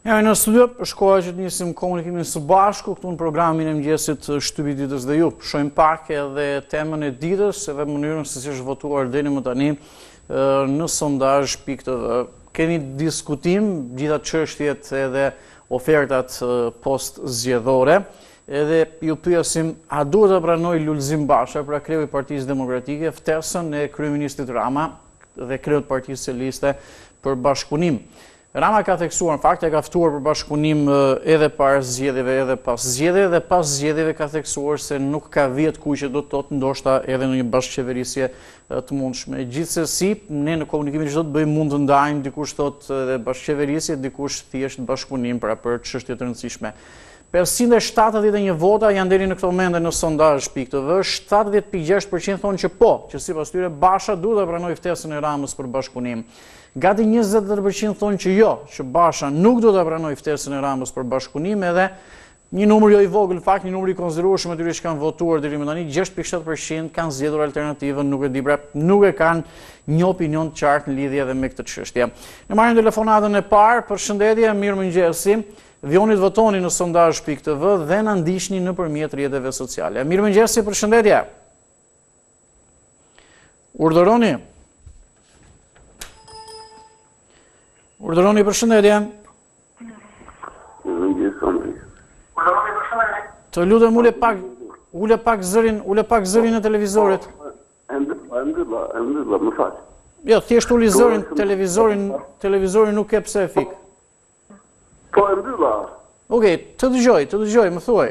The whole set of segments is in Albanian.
Ja, në studio, është koha që të nisim komunikimin së bashku, këtu në programin e mëngjesit Shtypi i Ditës dhe ju. Shohim pak edhe temën e ditës, edhe mënyrën se si është votuar deri më tani në sondazh pikë tv. Kemi në diskutim gjitha çështjet edhe ofertat postzgjedhore, edhe ju pyesim a duhet ta pranojë Lulzim Basha, pra kreu i Partisë Demokratike, ftesën e kryeministrit Rama dhe kreut të Partisë Socialiste për bashkëpunim. Rama ka theksuar, në fakt e ka ftuar për bashkëpunim edhe para zgjedhjeve edhe pas zgjedhjeve dhe pas zgjedhjeve ka theksuar se nuk ka vijë të kuqe do të thotë ndoshta edhe në një bashkëqeverisje të mundshme. Gjithsesi, ne në komunikimin që do të bëjmë mund të ndajmë dikush thotë edhe bashkëqeverisje, dikush thjesht bashkëpunim pra për çështje të rëndësishme. 571 vota janë deri në këto momente në sondazh pikë tv, 70.6% thonë që po, që sipas tyre Basha duhet ta pranojë ftesën e Ramës për bashkëpunim. Gati njëzet e tre për qind thonë që jo, që Basha nuk duhet ta pranojë ftesën e Ramës për bashkëpunim edhe një numër jo i vogël, në fakt një numër i konsiderueshëm i atyre që kanë votuar deri më tani, gjashtë pikë shtatë për qind kanë zgjedhur alternativën, nuk e di pra, nuk e kanë një opinion të qartë në lidhje edhe me këtë çështje. Ne marrim telefonatën e parë, përshëndetje, mirëmëngjesi. Vijoni të votoni në sondazh.tv dhe na ndiqni nëpërmjet rrjeteve sociale. Mirëmëngjesi, përshëndetje. Urdhëroni. Urdhëroni përshëndetje. Të lutem ule pak ule pak zërin, ule pak zërin e televizorit. Ende, ende, ende, më fal. Jo, thjesht uli zërin televizorin, televizorin nuk ke pse e fik. Po e mbylla. Okej, të dëgjoj, të dëgjoj, më thuaj.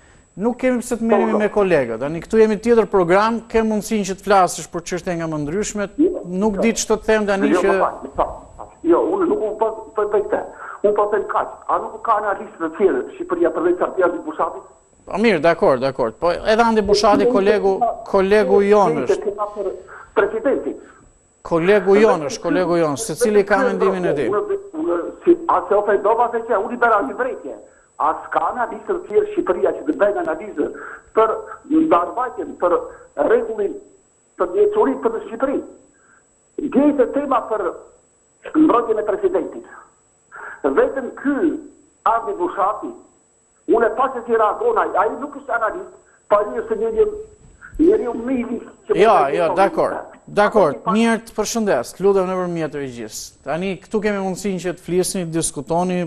Nuk kemi pse të merremi me kolegët. Tani këtu jemi tjetër program, ke mundësinë që të flasësh për çështje nga më të ndryshme. Nuk di ç'të them tani jo, që Jo, unë nuk, unë po të të të Unë po të them kaq. A nuk ka analistë të tjerë Shqipëria përveç Ardian Bushatit? Po mirë, dakord, dakord. Po edhe Andi Bushati kolegu kolegu jonë është. Presidenti. Kolegu jonë është, kolegu jonë, secili ka mendimin e tij. As e ofendova se që unë i bëra një vërejtje. A s'ka analistë të tjerë Shqipëria që të bëjnë analizën për mbarëvajtjen, për rregullin, për ecurinë në Shqipëri. Dje te tema për mbrojtjen e presidentit. Vetëm ky Ardi Bushati Unë e pashë se si reagon ai, ai nuk është analist, po ai është një një njeriu më i ri që Jo, jo, dakor. Dakor, mirë, të përshëndes,. të lutem nëpërmjet të regjisë. Tani këtu kemi mundësinë që të flisni, të diskutoni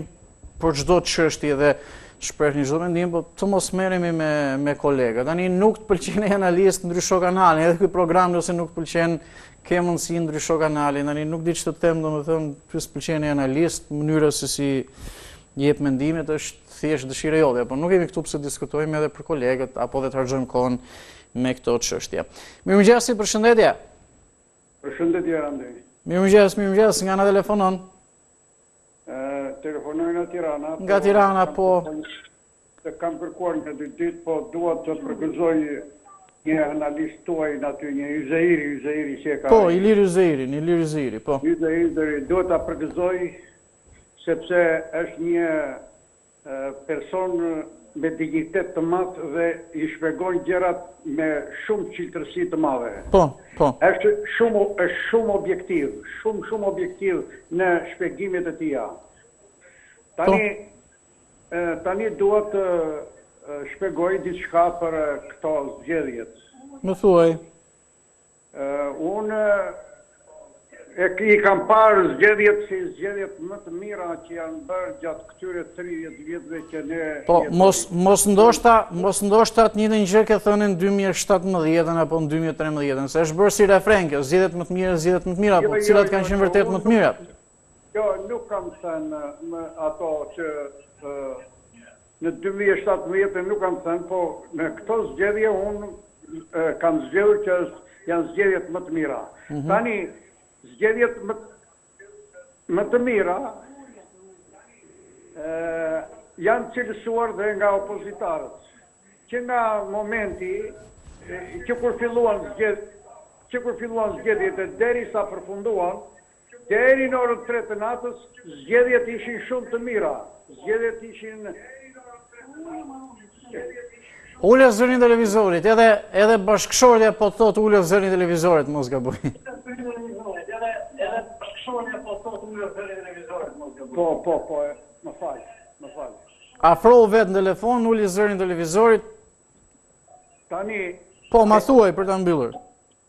për çdo çështje dhe shprehni çdo mendim, po të mos merremi me me kolegët. Tani nuk të pëlqen analisti, ndrysho kanalin, edhe ky program nëse nuk të pëlqen ke mundësi ndrysho kanalin, tani nuk di ç'të them, domethënë, ty s'të pëlqen analisti, mënyra se si i jep mendimet është thjesht dëshira jote, por nuk kemi këtu pse diskutojmë edhe për kolegët apo dhe të harxhojmë kohën me këto çështje. Mirëmëngjes, përshëndetje. Përshëndetje Andi. Mirëmëngjes, mirëmëngjes, nga na telefonon? Ë, telefonoj nga Tirana. Nga po, Tirana, po. Se kam kërkuar nja dy ditë, po dua të përgëzoj një analist tuajin aty, një Yzeiri, Yzeiri që e ka ai. Po, Ilir Yzeirin, Ilir Yzeiri, po. Yze Yzeiri, dua ta përgëzoj sepse është një person me dinjitet të madh dhe i shpjegon gjërat me shumë çiltërsi të madhe. Po, po. Është shumë, është shumë objektiv, shumë, shumë objektiv në shpjegimet e tija. Tani, Tani dua të shpegoj diçka për këto zgjedhjet. Më thuaj. Unë i kam parë zgjedhjet si zgjedhjet më të mira që janë bërë gjatë këtyre 30 vjetëve që ne Po, mos mos ndoshta, mos ndoshta të njëjtën gjë ke thënë në 2017-ën apo në 2013-ën, se është bërë si refren kjo, zgjedhjet më të mira, zgjedhjet më të mirat, po jo, jo, cilat jo, kanë qenë vërtet më të mirat? Jo, nuk kam thënë me ato që në dy mijë e shtatëmbëdhjetë nuk kam thënë, po në këto zgjedhje unë kam zgjedhur që janë zgjedhjet më të mira. Mhm. Tani, zgjedhjet më, më të mira janë cilësuar dhe nga opozitarët. Që nga momenti që kur filluan zgjedhjet, që kur filluan zgjedhjet e deri sa përfunduan, Deri në orën tre të natës, zgjedhjet ishin shumë të mira. Zgjedhjet ishin... Ule zërin e televizorit, edhe, edhe bashkëshortja po të thotë ule zërin e televizorit, mos gaboj. Po, po, po, më fal, më fal. Afrohu vetë në telefon, ule zërin e televizorit. Tani... Po, ma thuaj për të mbyllur.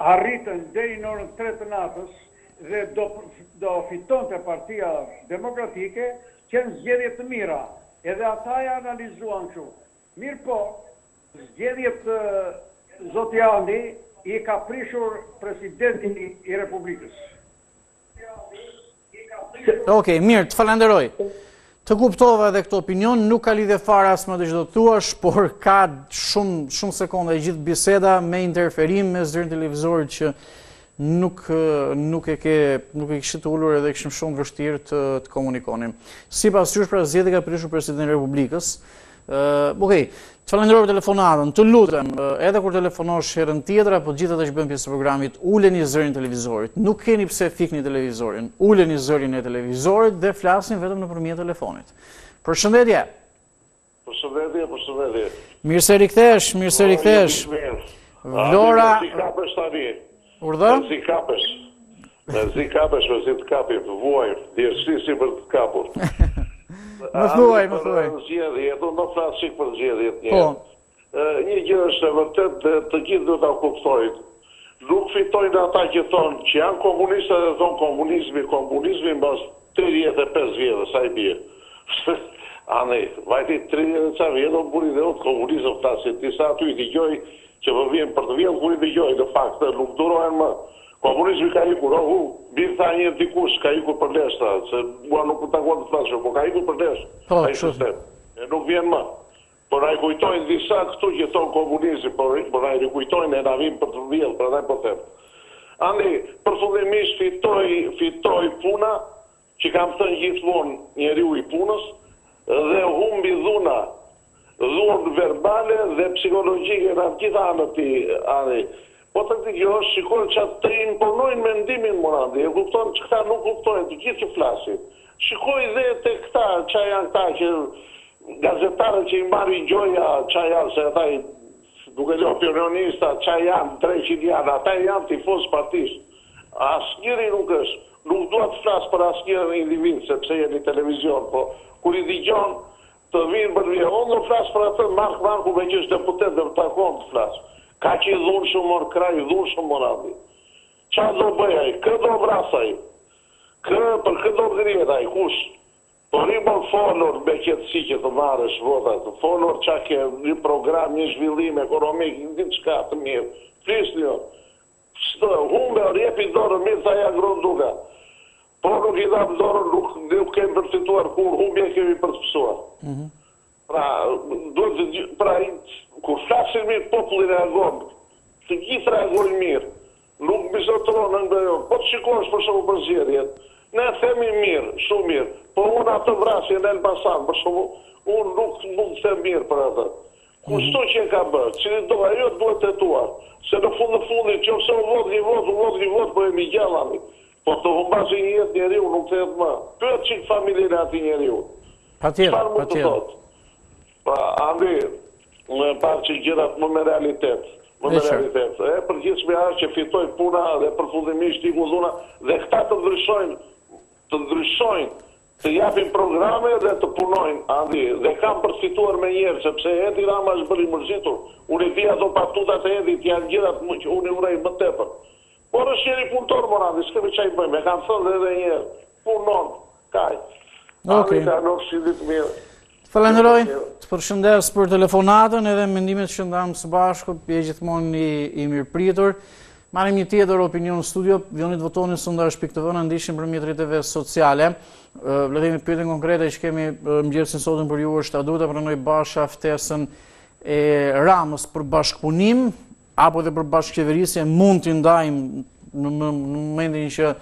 arritën deri në orën tre të natës dhe do fitonte Partia Demokratike, qenë zgjedhje të mira, edhe ata e analizuan kështu. Mirëpo, zgjedhjet zoti Andi i ka prishur Presidenti i Republikës. Ok, mirë, të falenderoj. Të kuptova edhe këtë opinion, nuk ka lidhje fare as me atë që do të thuash, por ka shumë, shumë sekonda e gjithë biseda me interferim me zërin e televizorit që nuk, nuk e ke, nuk e kishit të ulur edhe kishim shumë vështirë të, të komunikonim. Sipas jush pra zgjedhjet i ka prishur presidenti i Republikës, Okej, të falënderoj për telefonatën. Të lutem, edhe kur telefonosh herën tjetër apo gjithë ata që bëhen pjesë e programit, uleni zërin e televizorit. Nuk keni pse fikni televizorin. Uleni zërin e televizorit dhe flasni vetëm nëpërmjet telefonit. Përshëndetje. Përshëndetje, përshëndetje. Mirë se rikthesh, mirë se rikthesh. Vlora, si ka për tani? Urdhër? Mezi kapesh. Mezi kapesh, mezi të kapim, të vuajmë, djersi si për të kapur. Më thuaj, më thuaj. Për zgjedhje, do më flas çik për zgjedhjet unë. Po. Një gjë është e vërtetë dhe të gjithë do ta kuptojnë. Nuk fitojnë ata që thonë që janë komunista dhe thonë komunizmi, komunizmi mbas 35 vjetësh, sa i bie. Andi, vajti 30 e ca vjetë, unë buri dhe unë komunizëm, ta si ti sa aty i dëgjoj, Që po vjen për të vjellë kur i dëgjoj në fakt se nuk durohen më. Komunizmi ka ikur o hu, mirë tha një dikush ka ikur për lesh tha, se mua nuk më takon të flas shumë, po ka ikur për lesh ai sistem e nuk vjen më. Po na i kujtojnë disa këtu që thonë komunizmi, po po na i rikujtojnë e na vjen për të vjellë, prandaj po them. Andi, përfundimisht fitoi fitoi puna, që kam thënë gjithmonë njeriu i punës dhe humbi dhuna, dhunë verbale dhe psikologjike nga të gjitha anët ti Andi, po të dëgjosh shiko ça të imponojnë mendimin mor Andi, e kupton që këta nuk kuptojnë të gjithë që flasin. Shikoj dhe te këta ça janë këta që gazetarët që i marrin gjoja ça janë se ata i duken opinionista ça janë dreqin janë, ata janë tifozë partish. Asnjëri nuk është. Nuk dua të flas për asnjë individ sepse jemi në televizion, po kur i dëgjon të vjen për vjellë, unë do flas për atë Mark Marku meqë është deputet dhe më takon të flas. Kaq i dhunshëm mor kaq i dhunshëm mor Andi. Ça do bëjë ai? Kë do vrasë ai? Kë, për kë do ngrihet ai? Kush? Po rri mor fol me qetësi që të marrësh vota, fol ça ke një program, një zhvillim ekonomik, diçka të mirë. Flisni o. Ç'do humbje or jepi dorën mirë tha Agron Duka por nuk i dhamë dorën nuk nuk kemi përfituar kurrë humbje kemi pësuar pra duhet të gjithë pra kur flasin mirë populli reagon të gjithë reagojnë mirë nuk mbizotëron ëndërr ajo po të shikosh për shembull për zgjedhjet ne themi mirë shumë mirë po unë atë vrasjen në Elbasan për shembull unë nuk mund të them mirë për atë Kushdo që e ka bërë, cilido, ajo duhet të hetuar, se në fund të fundit, qofse u vodh një vot, u vodh një vot, po jemi gjallë ani. Po të humbasë një jetë njeriu nuk kthehet më. Pyet çik familjen e atij njeriu. Çfarë mund të thotë? Pra, Andi, unë e pash që gjërat më me realitet. Më me realitet. E përgjithshmja është që fitoi puna dhe përfundimisht iku dhuna dhe këta të ndryshojnë, të ndryshojnë të japin programe dhe të punojnë Andi dhe kam për të fituar menjëherë sepse Edi Rama është bërë i mërzitur unë i di ato batutat e Edit janë gjërat që unë i urrej më tepër por është njeri punëtor mor Andi s'kemi ça i bëjmë e kam thënë dhe edhe njëherë punon kaq Andi kalofsh ditën e mirë Të falenderoj, të përshëndes për telefonatën edhe mendimet që ndamë së bashku, je gjithmonë një i mirëpritur. Marrim një tjetër opinion në studio, vijoni të votoni sondazhin pikë të veçantë, na ndiqni përmjet rrjeteve sociale. Le të themi pyetjen konkrete që kemi mëngjesin e sotëm për ju është, a duhet ta pranojë Basha ftesën e Ramës për bashkëpunim, apo edhe për bashkëqeverisje mund t'i ndajmë në momentin që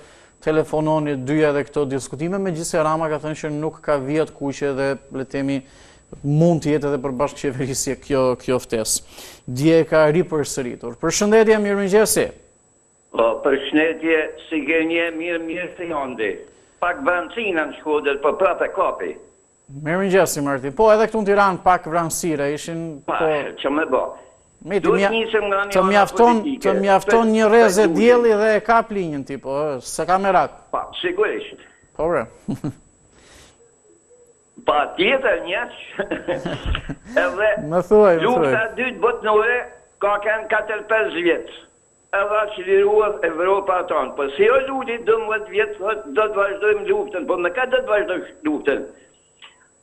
telefononi dyja edhe këto diskutime, megjithëse Rama ka thënë që nuk ka vija të kuqe dhe le të themi mund të jetë edhe për bashkëqeverisje kjo kjo ftesë. Dje e ka ripërsëritur. Përshëndetje, mirëmëngjesi. Po, përshëndetje, si keni nje, mirë mirë të jondi. Pak vranësina në Shkodër, po prapë e kapi. Mirëmëngjesi Martin. Po edhe këtu në Tiranë pak vranësire ishin. Po që më bë. Me të mja, të mjafton, të mjafton një rreze dielli dhe e ka linjën ti po, se ka me rat. Po, sigurisht. Po bre. Patjetër një edhe më thuaj, më thuaj. Lufta e dytë botnore ka kanë 4-5 vjet. Edhe a çliruar Evropa tanë. Po si jo Luli dymbëdhjetë vjet do të vazhdojmë luftën, po me kë do të vazhdosh luftën?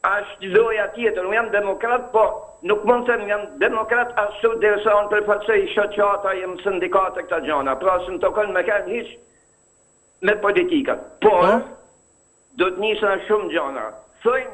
Është loja tjetër, unë jam demokrat po nuk mund të them jam demokrat ashtu derisa unë përfaqësoj shoqata, jam sindikat e këto gjëna, pra s'më takon me kanë hiç me politikën. Por do të nisin shumë gjëna. Thojnë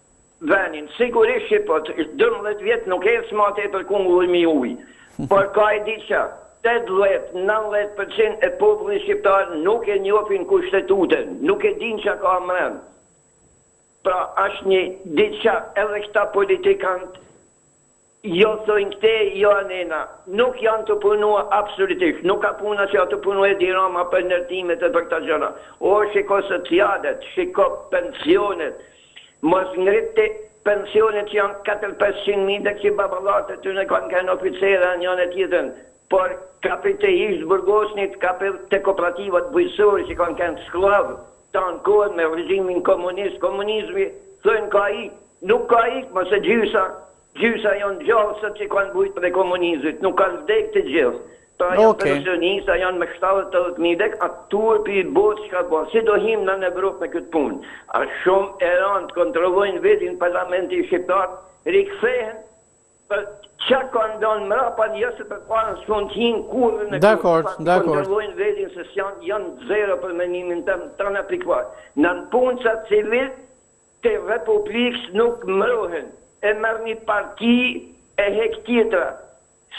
venin, sigurisht që po, dymbëdhjetë vjet nuk ec ma ai përherë kungulli mbi ujë. Por ka edhe diçka, tetëdhjetë, nëntëdhjetë për qind e popullit shqiptar nuk e njohin Kushtetutën, nuk e dinë çka ka mbrenda. Pra është një diçka edhe këta politikant Jo thojnë kte jo anena nuk janë tu punu apsolitisht nuk ka puna që ja tu punu Edi Rama për ndërtimet e për kta gjëra o shiko socialet shiko pensionet mos ngrit ti pensionet që janë katër pesëqind mijë dhe që baballarët e tyne kanë kenë oficere e njanën e tjetrën por kape te ish të burgosnit kape te koprativat bujqësore që kanë kenë skllav të ankohen me regjimin komunist, komunizmi, thojnë ka ik, nuk ka ik më se gjysa, gjysa janë gjallë sot që kanë vujt prej komunizmit, nuk kanë vdek të gjithë, pra janë pensionista, janë me shtatëdhetë, tetëdhetë mijë lek, a turpi i botës çka bën, si do hijmë na në Evropë me këtë punë, âsht shumë e randë, kontrollojnë vetin parlamenti shqiptar, rikthehen, Ça ka dan mrapa një se për para s'mund t'hijnë kurrë në kurrë, dakord, dakord, po kontrollojnë vetin se jan zero për mendimin tem, tana pikëpar, nënpunësat civil të republikës nuk mbrohen, e merr një parti e hek tjetra,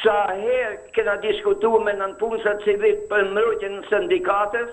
sa herë kena diskutu me nënpunësat civil për mbrojtjen e sindikatës,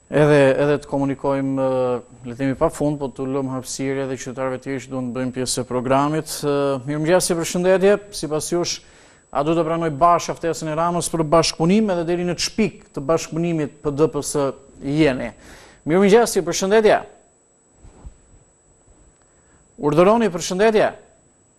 Edhe edhe të komunikojmë le të themi pa fund, po të lëmë hapësirë edhe qytetarëve të tjerë që duan të bëhen pjesë e programit. Mirëmëngjes e përshëndetje. Sipas jush, a duhet ta pranojë Basha ftesën e Ramës për bashkëpunim edhe deri në ç'pikë të bashkëpunimit PD-PS jeni? Mirëmëngjes e përshëndetje. Urdhëroni përshëndetje.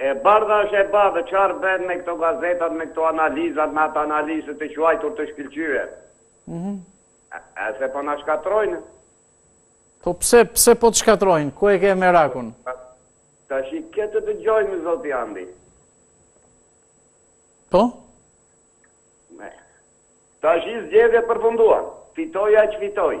E bardha është e bardhë, çfarë bëhet me këto gazetat, me këto analizat, me atë analizë të quajtur të shkëlqyer? Se po na shkatrrojnë. Po pse, pse po të shkatrrojnë, ku e ke merakun? Tashi këtë të dëgjojmë, zoti Andi. Po? Me. Tashi zgjedhjet përfunduan, fitoi ai që fitoi.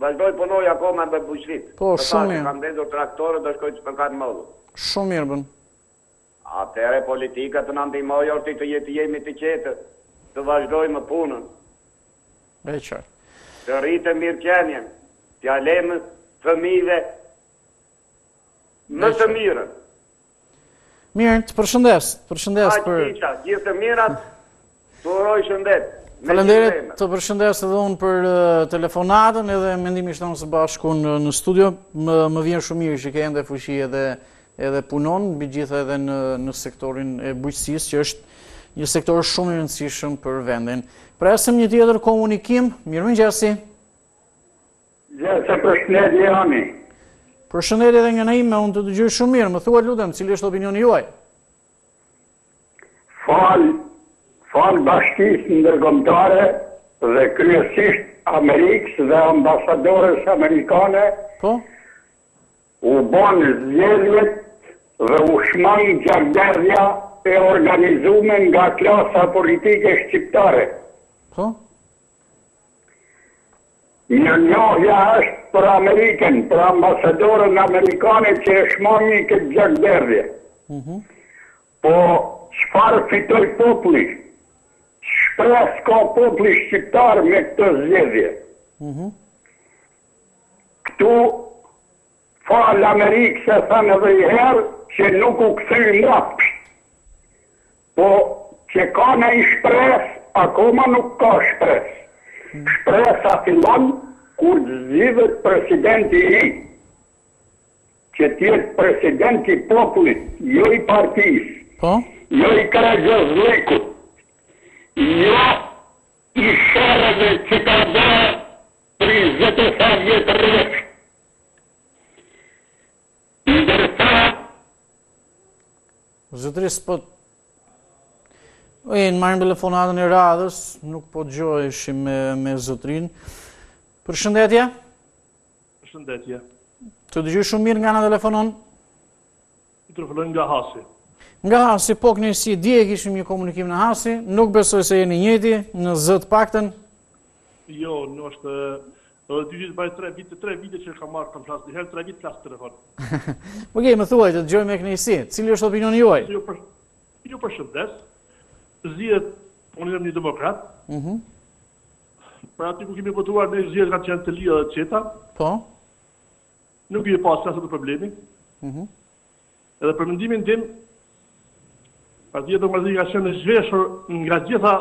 Vazhdoj punoj akoma me bujqësi. Po, shumë mirë. Të thash që kam ndezur traktorin do shkoj të spërkat mollën. Shumë mirë bën. Atëherë politika të na ndihmojë o ti të je, të jemi të qetë, të vazhdojmë punën. E qartë. Të rritë mirëqenien, t'ia lemë fëmijëve më të mirën. Mirë, të përshëndes, të përshëndes për... Aq kisha, gjithë të mirat, të uroj shëndet. Faleminderit, të përshëndes edhe unë për telefonatën edhe mendimin që ndamë së bashku në studio. Më vjen shumë mirë që ke ende fuqi edhe punon, mbi të gjitha edhe në sektorin e bujqësisë, që është një sektor shumë i rëndësishëm për vendin. Presim një tjetër komunikim, mirëmëngjesi. Të përshëndes, Andi. Përshëndetje edhe nga ana ime, unë të dëgjoj shumë mirë, më thuaj të lutem, cili është opinioni juaj? Falë, falë bashkësisë ndërkombëtare dhe kryesisht Amerikës dhe ambasadores amerikane, po? u bonë zgjedhjet dhe u shmangë gjakderdhja e organizume nga klasa politike shqiptare. Po? Mirënjohja është për Amerikën, për ambasadoren amerikane që e shmangu këtë gjakderdhje. Po çfarë fitoi populli? Ç'shpresë ka populli shqiptar me këto zgjedhje? Këtu falë Amerikës e thashë edhe njëherë që nuk u kthye mbrapsht. Po që ka naj shpresë akoma nuk ka shpresë shpresa fillon kur të zgjidhet presidenti i ri që të jetë president i popullit jo i partisë jo i karagjozllëkut jo i sherreve që ka bo prej zet e sa vjet rresht. Ndërsa Zotëri s'po E, marrim telefonatën e radhës, nuk po dëgjoheshim me, me zotërinë. Përshëndetje? Përshëndetje. Të dëgjoj shumë mirë nga na telefonon? Të telefonoj nga Hasi. Nga Hasi, po kënaqësi dje kishim një komunikim nga Hasi, nuk besoj se jeni i njëjti, në zë të paktën? Jo, në është Edhe dy vjet a tre vite, tre vite që kam marrë, kam flas dy herë, tre vit flas telefon. Okej, më thuaj të dëgjoj me kënaqësi. Cili është opinioni juaj? Ju për ju përshëndes. Zgjedhjet, unë jam një demokrat. Mhm. Mm për aty ku kemi votuar ne zgjedhjet kanë qenë të lira dhe të qeta. Po. Nuk ka pas asnjë problem. Mhm. Mm Edhe për mendimin tim, partia demokratike ka qenë e zhveshur nga të gjitha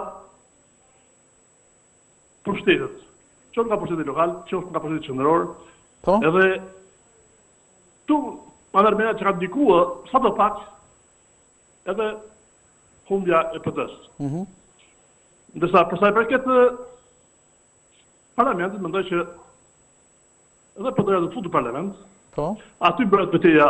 pushtetet, qoftë nga pushteti lokal, qoftë nga pushteti qendror, po. edhe ktu ma merr mendja që ka ndikuar, sado pak, edhe humbja e PD-së. Mm -hmm. Ndërsa, përsa i përket parlamentit, mendoj që edhe PD-ja të futet në parlament, po. aty bëhet beteja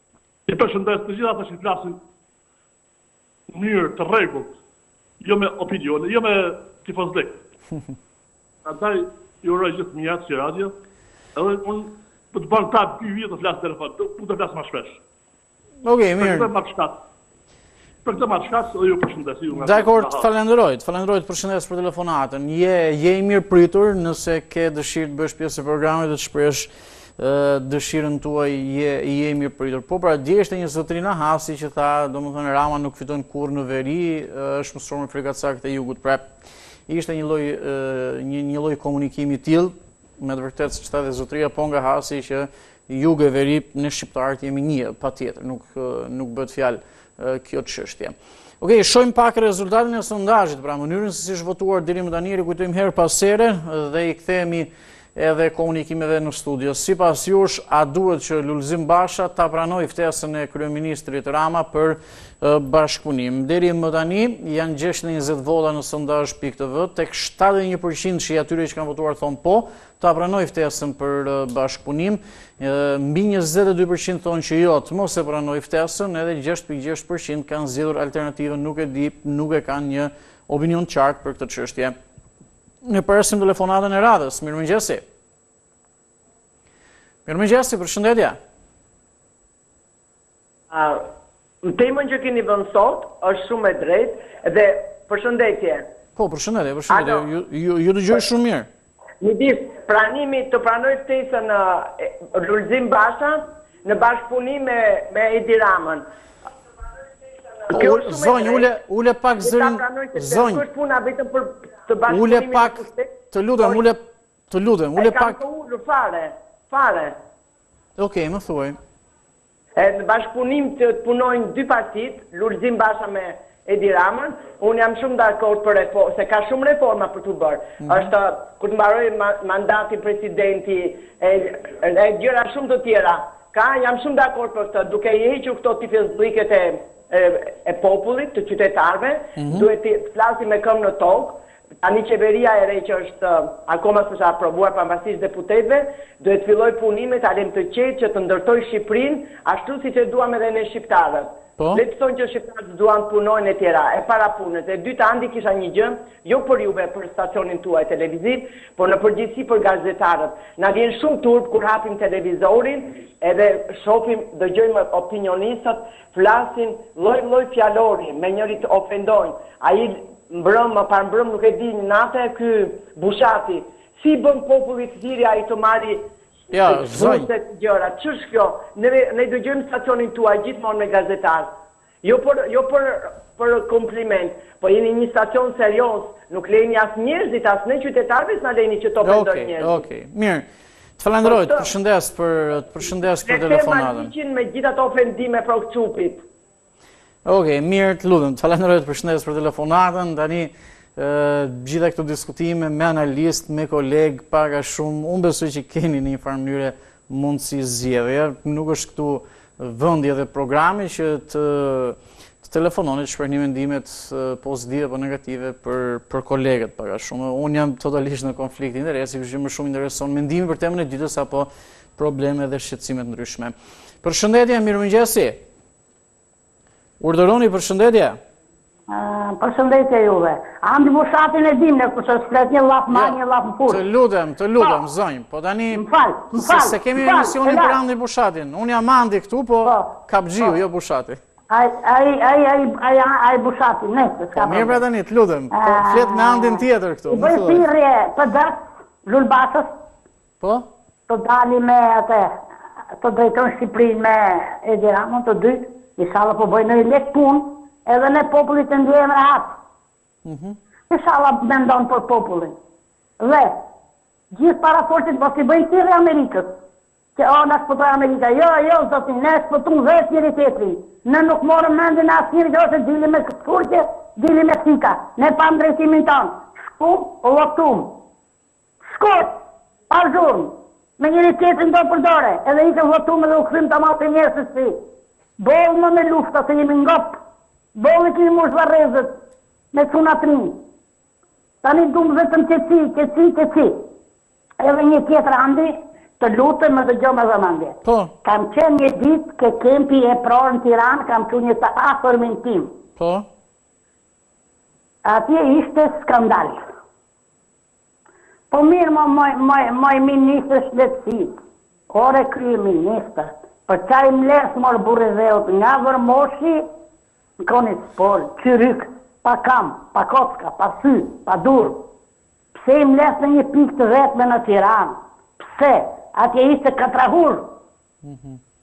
Ju përshëndes të gjithë ata që flasin në mënyrë të rregullt, jo me opinione, jo me tifozllëk. Prandaj ju uroj gjithë të mirat si radio. Edhe un po të bën prap dy vjet të flas telefon, nuk do të flas më shpesh. Okej, okay, mirë. Për të mos flas ma shpesh? Për këtë mora shkas e ju përshëndes ju nga... Dakord, të falenderoj, të falenderoj të përshëndes për telefonatën. Je, je i mirëpritur nëse ke dëshirë të bëhesh pjesë e programit dhe të shprehësh dëshirën tuaj je, je i mirëpritur. Po pra, dje ishte një zotëri nga Hasi që tha, domethënë, Rama nuk fiton kurrë në veri, është mësuar me frikacakët e jugut. Pra, ishte një lloj, një, një lloj komunikimi i tillë, Me të vërtetë siç tha dhe zotëria po nga Hasi që jug e veri ne shqiptarët jemi një patjetër nuk nuk bëhet fjalë kjo çështje. Ok, shohim pak rezultatin e sondazhit, pra mënyrën se si është votuar deri më tani, e rikujtojmë herë pas here dhe i kthehemi edhe komunikimeve në studio. Sipas jush, a duhet që Lulzim Basha ta pranojë ftesën e kryeministrit Rama për bashkëpunim. Deri më tani janë 620 vota në sondazh pikë tv, tek 71 për qind e atyre që kanë votuar thonë po, ta pranojë ftesën për bashkëpunim, mbi 22 për qind thonë që jo, të mos e pranojë ftesën, edhe 6.6 për qind kanë zgjedhur alternativën nuk e di, nuk e kanë një opinion të qartë për këtë çështje. Ne presim telefonatën e radhës, mirëmëngjesi. Mirëmëngjesi, përshëndetje. Temën që keni vënë sot, është shumë e drejtë dhe përshëndetje. Po, përshëndetje, përshëndetje. Ju ju dëgjoj shumë mirë. Midis pranimit të pranojë ftesën Lulzim Basha në bashkëpunim me me Edi Ramën. Zonjë, ule, ule pak zërin, zonjë. Është puna vetëm për të bashkëpunimi. Ule pak, të lutem, ule, të lutem, ule pak. E kam të ulur fare, fare. Okej, më thuaj. E në bashkëpunim të punojnë dy partitë, Lulzim Basha me Edi Ramën, unë jam shumë dakord për reforma, se ka shumë reforma për t'u bërë. Është kur të mbarojë mandati presidenti e e gjëra shumë të tjera. Ka, jam shumë dakord për këtë, duke i hequr këto tifozllëqet e e popullit, të qytetarëve, duhet të flasim me këmbë në tokë, Tani qeveria e re që është akoma s'është aprovuar pavarësisht deputetëve, duhet të fillojë punën e ta lëmë të qetë që të ndërtojë Shqipërinë ashtu siç e duam edhe ne shqiptarët. Po. Le të thonë që shqiptarët s'duan të punojnë etj. E para punët, e dyta ani kisha një gjë, jo për juve për stacionin tuaj televiziv, por në përgjithësi për gazetarët. Na vjen shumë turp kur hapim televizorin edhe shohim, dëgjojmë opinionistët flasin lloj-lloj fjalori me njëri të ofendojnë ai mbrëmë, parmbrëmë nuk e di natë ky Bushati si i bën populli të thirrja ai të marri Ja, zonjë. Këto gjëra. Ç'është kjo? Neve ne i dëgjojmë stacionin tuaj gjithmonë me gazetarë. Jo për jo për për kompliment, po jeni një stacion serioz, nuk lejni as njerëzit, as ne qytetarëve s'na lejni që të ofendojmë njerëzit. Okej, okej. Mirë. Të falenderoj, të përshëndes për të përshëndes për telefonatën. Ne me gjithë ato ofendime për çupit. Ok, mirë, të lutem. Të falenderoj të përshëndes për telefonatën. Tani ë gjithë këto diskutime me analistë, me kolegë, pak a shumë, unë besoj që keni në një farë mënyre mundësi zgjedhjeje. Nuk është këtu Vendi edhe programi që të telefononi të shprehni mendimet pozitive apo negative për për kolegët pak a shumë. Un jam totalisht në konflikt interesi, kështu që më shumë intereson mendimi për temën e ditës apo probleme dhe shqetësime të ndryshme. Përshëndetje, mirëmëngjesi. Urdhëroni përshëndetje. Përshëndetje juve. Andi Bushatin e dimë ne kush është, flet një llaf mal, një llaf n'fush. Të lutem, të lutem, zonjë, po tani Më fal, më fal. S'e kemi emisionin për Andi Bushatin. Unë jam Andi këtu, po Kapxhiu, jo Bushati. Ai, ai, ai, ai, ai, ai Bushati, ne, s'ka problem. Po mirë pra tani, të lutem, po flet me Andin tjetër këtu. I bëj thirrje PD-s, Lul Bashës, Po? Të dalin me atë, të drejtojnë Shqipërinë me Edi Ramën të dy, ishalla po bëjnë ndonjë llaf punë, edhe ne populli të ndjehemi rehat. Ishalla mendojnë për popullin. Dhe, gjithë këta forcat po i bëjnë thirrje Amerikës, që o na shpëton Amerika, jo, jo zotni, ne e shpëtuam vetë njëri tjetrin, ne nuk morëm mendin në asnjëri gjë ose dilim me sfurqe, dilim me thika, ne pamë drejtimin tonë, shkumë, votumë. Shkumë, pa zhurmë, me njëri tjetrin dorë për dore, edhe ikëm votumë edhe u kthymë tamam si njerëzit se boll më me lufta se jemi ngop boll i kemi mush varrezat me çuna t'rinj tani dumë vetëm qetësi qetësi qetësi edhe një tjetër andi të lutem më ndëgjo me vëmendje po kam qenë një ditë ke kempi epror në Tiranë kam çu një të afërmin tim po atje ishte skandal Po mirë ma moj moj moj ministre e shnetësis ore kryeministër për ça i mledh mor burri dheut nga vërmoshi në konispol çyryk pa kam pa kocka pa sy pa dur pse i mledh në një pikë të vetme në tiranë pse atje ishte katrahur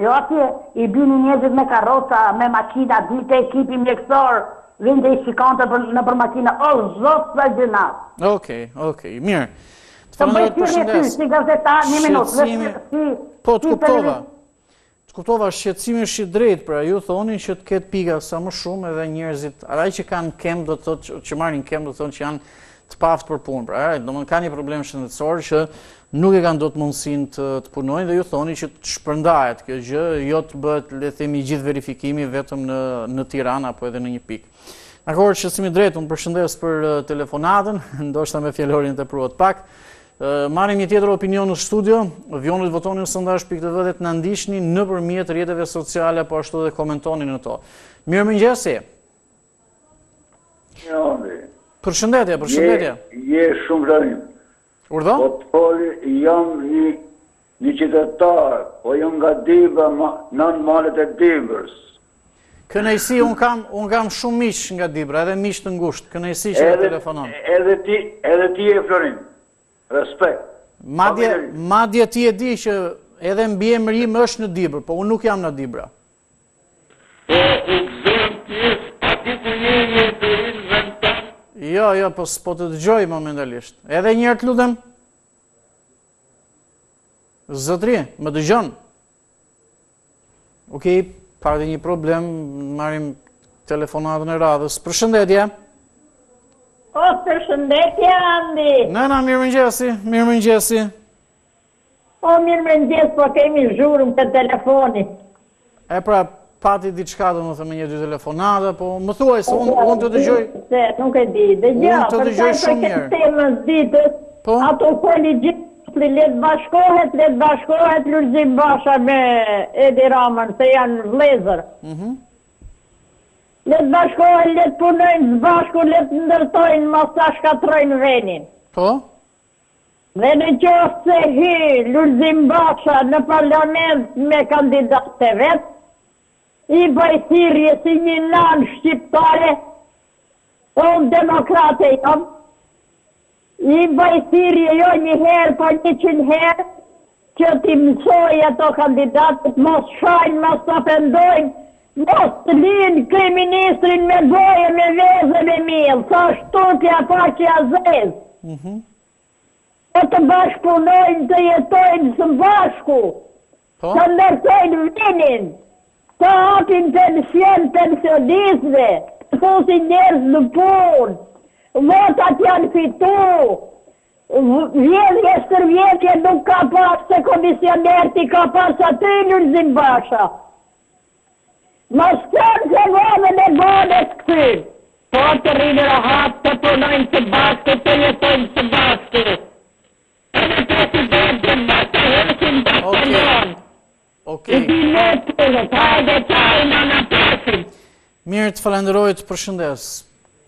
Jo atje i binin njerzit me karroca me makina dilte ekipi mjekësor vinte i shikonte nëpër makina o zot sa gjynah. Okej okej mirë të falenderoj të përshëndes shqetësimi po të kuptova të kuptova shqetësimi është i drejtë pra ju thoni që të ketë pika sa më shumë edhe njerzit ata që kanë kemp do të thotë që marrin kemp do të thonë që janë të paaftë për punë pra domethënë kanë një problem shëndetësor që nuk e kanë dot mundësinë të të punojnë dhe ju thoni që të shpërndahet kjo gjë, jo të bëhet le të themi gjithë verifikimi vetëm në në Tiranë apo edhe në një pikë. Dakor, shqetësim i drejtë, unë të përshëndes për telefonatën, ndoshta me fjalorin të keni pak. Marrim një tjetër opinion në studio, vijoni të votoni në sondazh për këtë edhe të na ndiqni nëpërmjet rrjeteve sociale, po ashtu dhe komentoni në to. Mirëmëngjesi? Përshëndetje, përshëndetje. Je shumë gjarim. Urdhë? Po por jam një një qytetar, po jam nga Dibra, nën malet e Dibrës. Kënaqësi, un kam, un kam shumë miq nga Dibra, edhe miq të ngushtë. Kënaqësi që na telefonon. Edhe ti, edhe ti o Florin. Respekt. Madje, madje ti e di që edhe mbiemri im është në Dibër, po un nuk jam nga Dibra. Po u gëzon pjesë aty ku je je të rin vend tan. Jo jo po s'po të dëgjoj momentalisht. Edhe një herë të lutem. Zotri, më dëgjon? Ok, pati një problem, marrim telefonatën e radhës. Përshëndetje! O, përshëndetje, Andi! Nëna, mirëmëngjesi, mirëmëngjesi. O mirëmëngjes po kemi zhurmë te telefoni. E pra pati diçka domethënë me nja dy telefonata, po më thuaj se unë unë të dëgjoj. Se nuk e di. Dëgjoj. Unë të dëgjoj shumë mirë. Temën e ditës. Po. Ato foli gjithë Ti le të bashkohet, le të bashkohet Lulzim Basha me Edi Ramën, se janë vllezër. Mhm. Le të bashkohen, le të punojnë së bashku, le të ndërtojnë, mos ta shkatrrojnë venin. Po? Dhe në qoftë se hy Lulzim Basha në parlament me kandidatët e vet, i bëj thirrje si një nënë shqiptare, unë demokrate jam, i bëj thirrje jo një herë, por njëqind herë, që t'i mësojë ato kandidatët mos shajnë mos të ofendojnë mos të lyjnë kryeministrin me bojë e me vezë e me miell se është turp e faqja e zezë po të bashkëpunojnë të jetojnë së bashku të ndërtojnë venin të japin pension pensionistëve të fusin njerëz në punë votat janë fitu Vjedhje stërvjedhje nuk ka pas se komisionerët i ka pas aty Lulzim Basha mos thonë se vodhën e gones kthyn po të rrinë rehat të punojnë së bashku të jetojnë së bashku edhe presidenti mos e heqin nga staloni. Ok. I di më të dhe pa dhe pa e në në pasin. Mirë të falënderoj të përshëndes.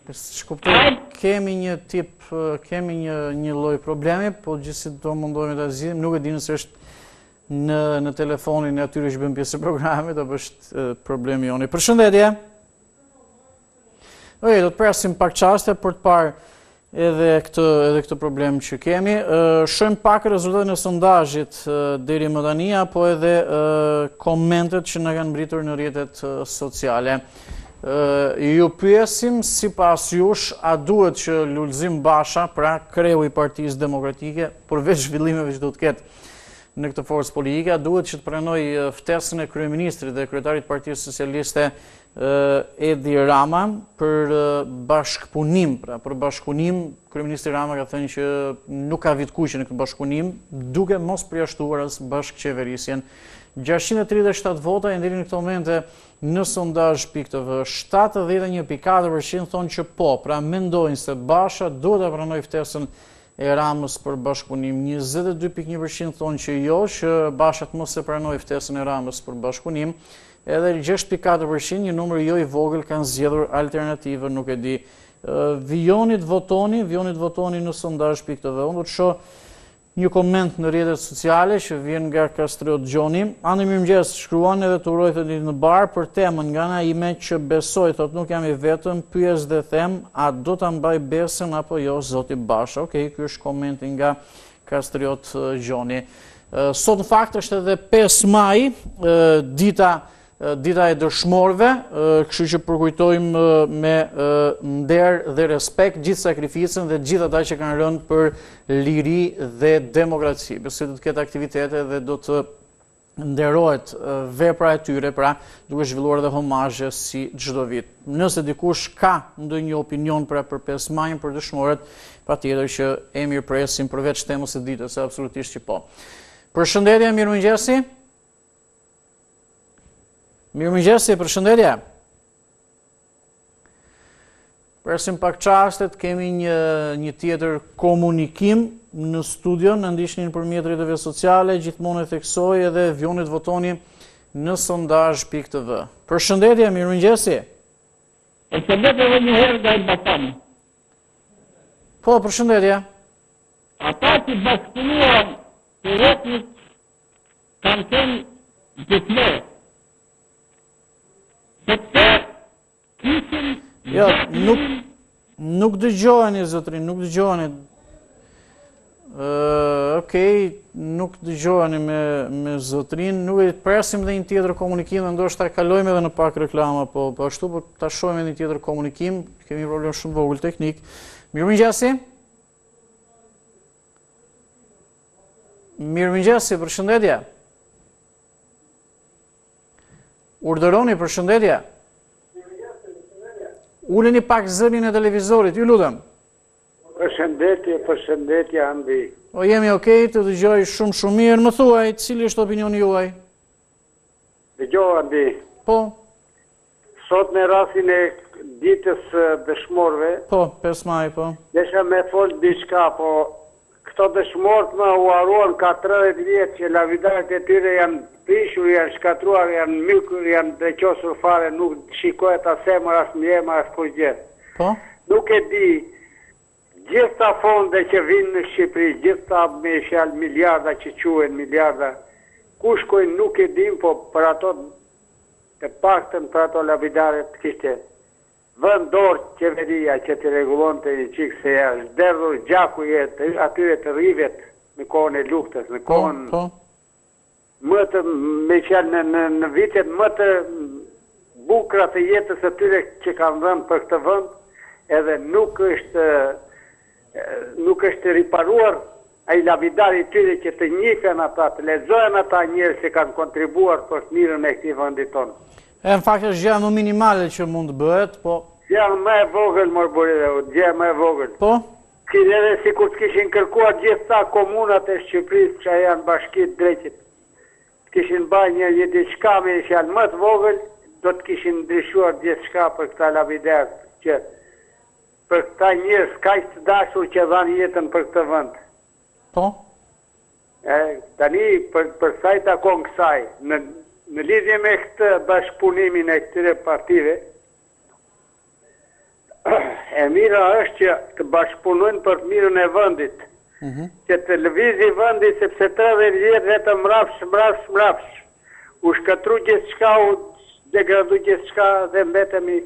Që kuptoj, kemi një tip, kemi një, një lloj problemi, po gjithsesi do mundohemi ta zgjidhim, nuk e di nëse është në, në telefonin e atyre që bëhen pjesë e programit, apo është problemi joni. Përshëndetje! Okej, do të presim pak çaste për të parë edhe këtë edhe këtë problem që kemi. Shohim pak rezultatin e sondazhit deri më tani apo edhe komentet që na kanë mbërritur në rrjetet sociale. Ju pyesim sipas jush a duhet që Lulzim Basha, pra kreu i Partisë Demokratike, përveç zhvillimeve që do të ketë në këtë forcë politike, a duhet që të pranojë ftesën e kryeministrit dhe kryetarit të Partisë Socialiste Edi Rama për bashkëpunim, pra për bashkëpunim, kryeministri Rama ka thënë që nuk ka vijë të kuqe në këtë bashkëpunim, duke mos përjashtuar as bashkëqeverisjen. Gjashtëqind e tridhjetë e shtatë vota janë deri në këto momente në sondazh pikë TV. Shtatëdhjetë e një pikë katër për qind thonë që po, pra mendojnë se Basha duhet ta pranojë ftesën e Ramës për bashkëpunim. Njëzet e dy pikë një për qind thonë që jo, që Basha të mos e pranojë ftesën e Ramës për bashkëpunim. Edhe gjashtë pikë katër për qind, një numër jo i vogël kanë zgjedhur alternativën, nuk e di. Vijoni të votoni, vijoni të votoni në sondazh.tv. Unë do të shoh një koment në rrjetet sociale që vjen nga Kastriot Gjoni. Andi mirëmëngjes, shkruan edhe të uroj ditën e mbarë për temën nga ana ime që besoj, thotë nuk jam i vetëm, pyes dhe them a do ta mbajë besën apo jo zoti Basha. Okej, ky është komenti nga Kastriot Gjoni. Sot në fakt është edhe 5 maj, dita, dita e dëshmorve, kështu që përkujtojmë me nder dhe respekt gjithë sakrificën dhe të gjithë ata që kanë rënë për liri dhe demokraci. Besoj do të ketë aktivitete dhe do të nderohet vepra e tyre, pra duke zhvilluar edhe homazhe si çdo vit. Nëse dikush ka ndonjë opinion pra për pesë majin për dëshmorët, patjetër që e mirëpresim përveç temës së ditës, se absolutisht që po. Përshëndetje, mirëmëngjesi. Mirëmëngjesi, përshëndetje. Presim pak çaste, kemi një një tjetër komunikim në studio, na ndiqni nëpërmjet rrjeteve sociale, gjithmonë e theksoj edhe vijoni të votoni në sondazh pikë TV. Përshëndetje, mirë mëngjesi! Përshëndetje dhe një herë nga Elbasani. Po, përshëndetje. Ata që bashkëpunuan të tretët kanë qenë gjithmonë. Sepse kishin Jo, nuk nuk dëgjoheni zotrin, nuk dëgjoheni. Ëh, okay, nuk dëgjoheni me me zotrin. Nuk e presim dhe një tjetër komunikim, ndoshta e kalojmë edhe në pak reklama, po po ashtu po ta shohim edhe një tjetër komunikim. Kemi një problem shumë të vogël teknik. Mirëmëngjesi. Mirëmëngjesi, përshëndetje. Urdhëroni, përshëndetje. Uleni pak zërin e televizorit, ju lutem. Përshëndetje, përshëndetje Andi. O jemi okay, të dëgjoj shumë shumë mirë. Më thuaj, cili është opinioni juaj? Dëgjoj Andi. Po. Sot me rastin e ditës së dëshmorëve. Po, pesë maji po. Desha me fol diçka po këto dëshmorët m'u harruan ka tridhjetë vjet që lapidaret e tyre janë prishur janë shkatërruar janë mykur janë dreqosur fare nuk shikohet as emër as mbiemër as kurrgjë. Po. Nuk e di Gjithë ato fonde që vijnë në Shqipëri, gjithë ato me një fjalë miliarda që quhen miliarda, ku shkojnë nuk e dimë, po për ato të paktën për ato lapidaret të kishte vënë dorë qeveria që t'i rregullonte një çik se ia është derdhur gjaku atyre të rinjve në kohën e luftës, në kohën... Më të, mu në në vitet më të bukura të jetës së tyre që kanë dhënë për këtë vend, edhe nuk është, nuk është riparuar ai lapidari i tyre që të njihen ata, të lexohen ata njerëz që kanë kontribuar për të mirën e këtij vendit tonë. E në fakt është gjëja më minimale që mund të bëhet, po. Gjëja më e vogël mor burri i dheut, gjëja më e vogël. Po, Si dhe dhe sikur të kishin kërkuar gjithë ato komunat e Shqipërisë ça janë bashki të dreqit të kishin ba një një diçka me një fjalë më të vogël do të kishin ndryshuar gjithçka për këta lapidarë që për këta njerëz kaq të dashur që dhanë jetën për këtë vend. Po. E, tani për, për sa i takon kësaj, në, në lidhje me këtë bashkëpunimin e këtyre partive, E mira është që të bashkëpunojnë për të mirën e vendit. Mhm. Që të lëvizi vendi sepse 30 vjet vetëm mrapsh, mrapsh, mrapsh. U shkatërru gjithçka, u degradu gjithçka dhe mbetemi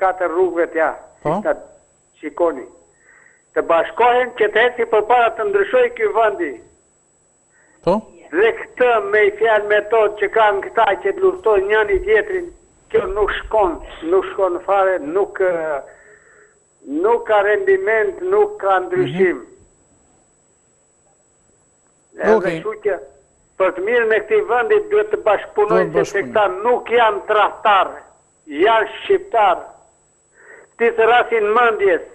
katër rrugëve të ja. Po. Siç na shikoni. Të bashkohen që të eci përpara të ndryshojë ky vendi. Po? Dhe këtë me një fjalë metodë që kanë këta që të luftojnë njëri tjetrin, kjo nuk shkon, nuk shkon fare, nuk nuk ka rendiment, nuk ka ndryshim. Edhe kështu që për të mirën e këtij vendi duhet të bashkëpunojnë sepse këta nuk janë tradhtarë, janë shqiptarë. T'i thërrasin mëndjes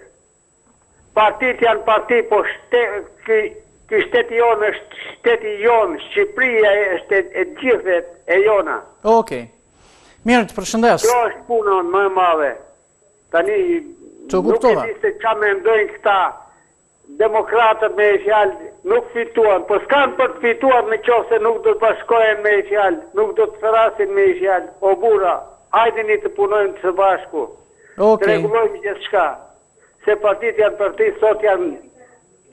Partitë janë parti po ky ky shteti jonë është shteti jonë Shqipëria është e gjithë e jona Ok Mirë të përshëndes Kjo është puna më e madhe Tani Nuk e di se ça mendojnë këta Demokratët me fjalë nuk fituan, po s'kanë për të fituar në qoftë se nuk do të bashkohen me fjalë, nuk do të thërrasin me fjalë, o burra, hajdeni të punojmë së bashku, të rregullojmë gjithçka, se partitë janë parti, sot janë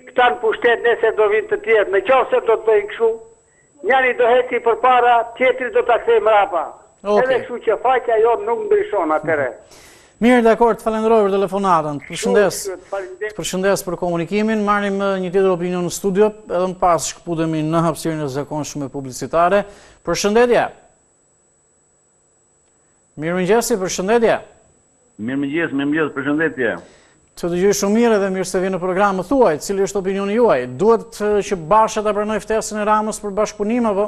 këta në pushtet, nesër do vijnë të tjerë, në qoftë se do të bëjnë kështu, Njëri do eci përpara, tjetri do ta kthejë mrapa. Okej. Edhe kështu që faqja jo nuk ndryshon atëherë. Mirë, dakor, të falenderoj për telefonatën. Të përshëndes. Shumë, të faleminderit. Të përshëndes për komunikimin. Marrim eh, një tjetër opinion në studio, edhe më pas shkëputemi në hapësirën e zakonshme publicitare. Përshëndetje. Mirëmëngjesi, përshëndetje. Mirëmëngjes, mirëmëngjes, përshëndetje. Të dëgjoj shumë mirë dhe mirë se vjen në program. Më thuaj, cili është opinioni juaj? Duhet që Basha ta pranojë ftesën e Ramës për bashkëpunim apo?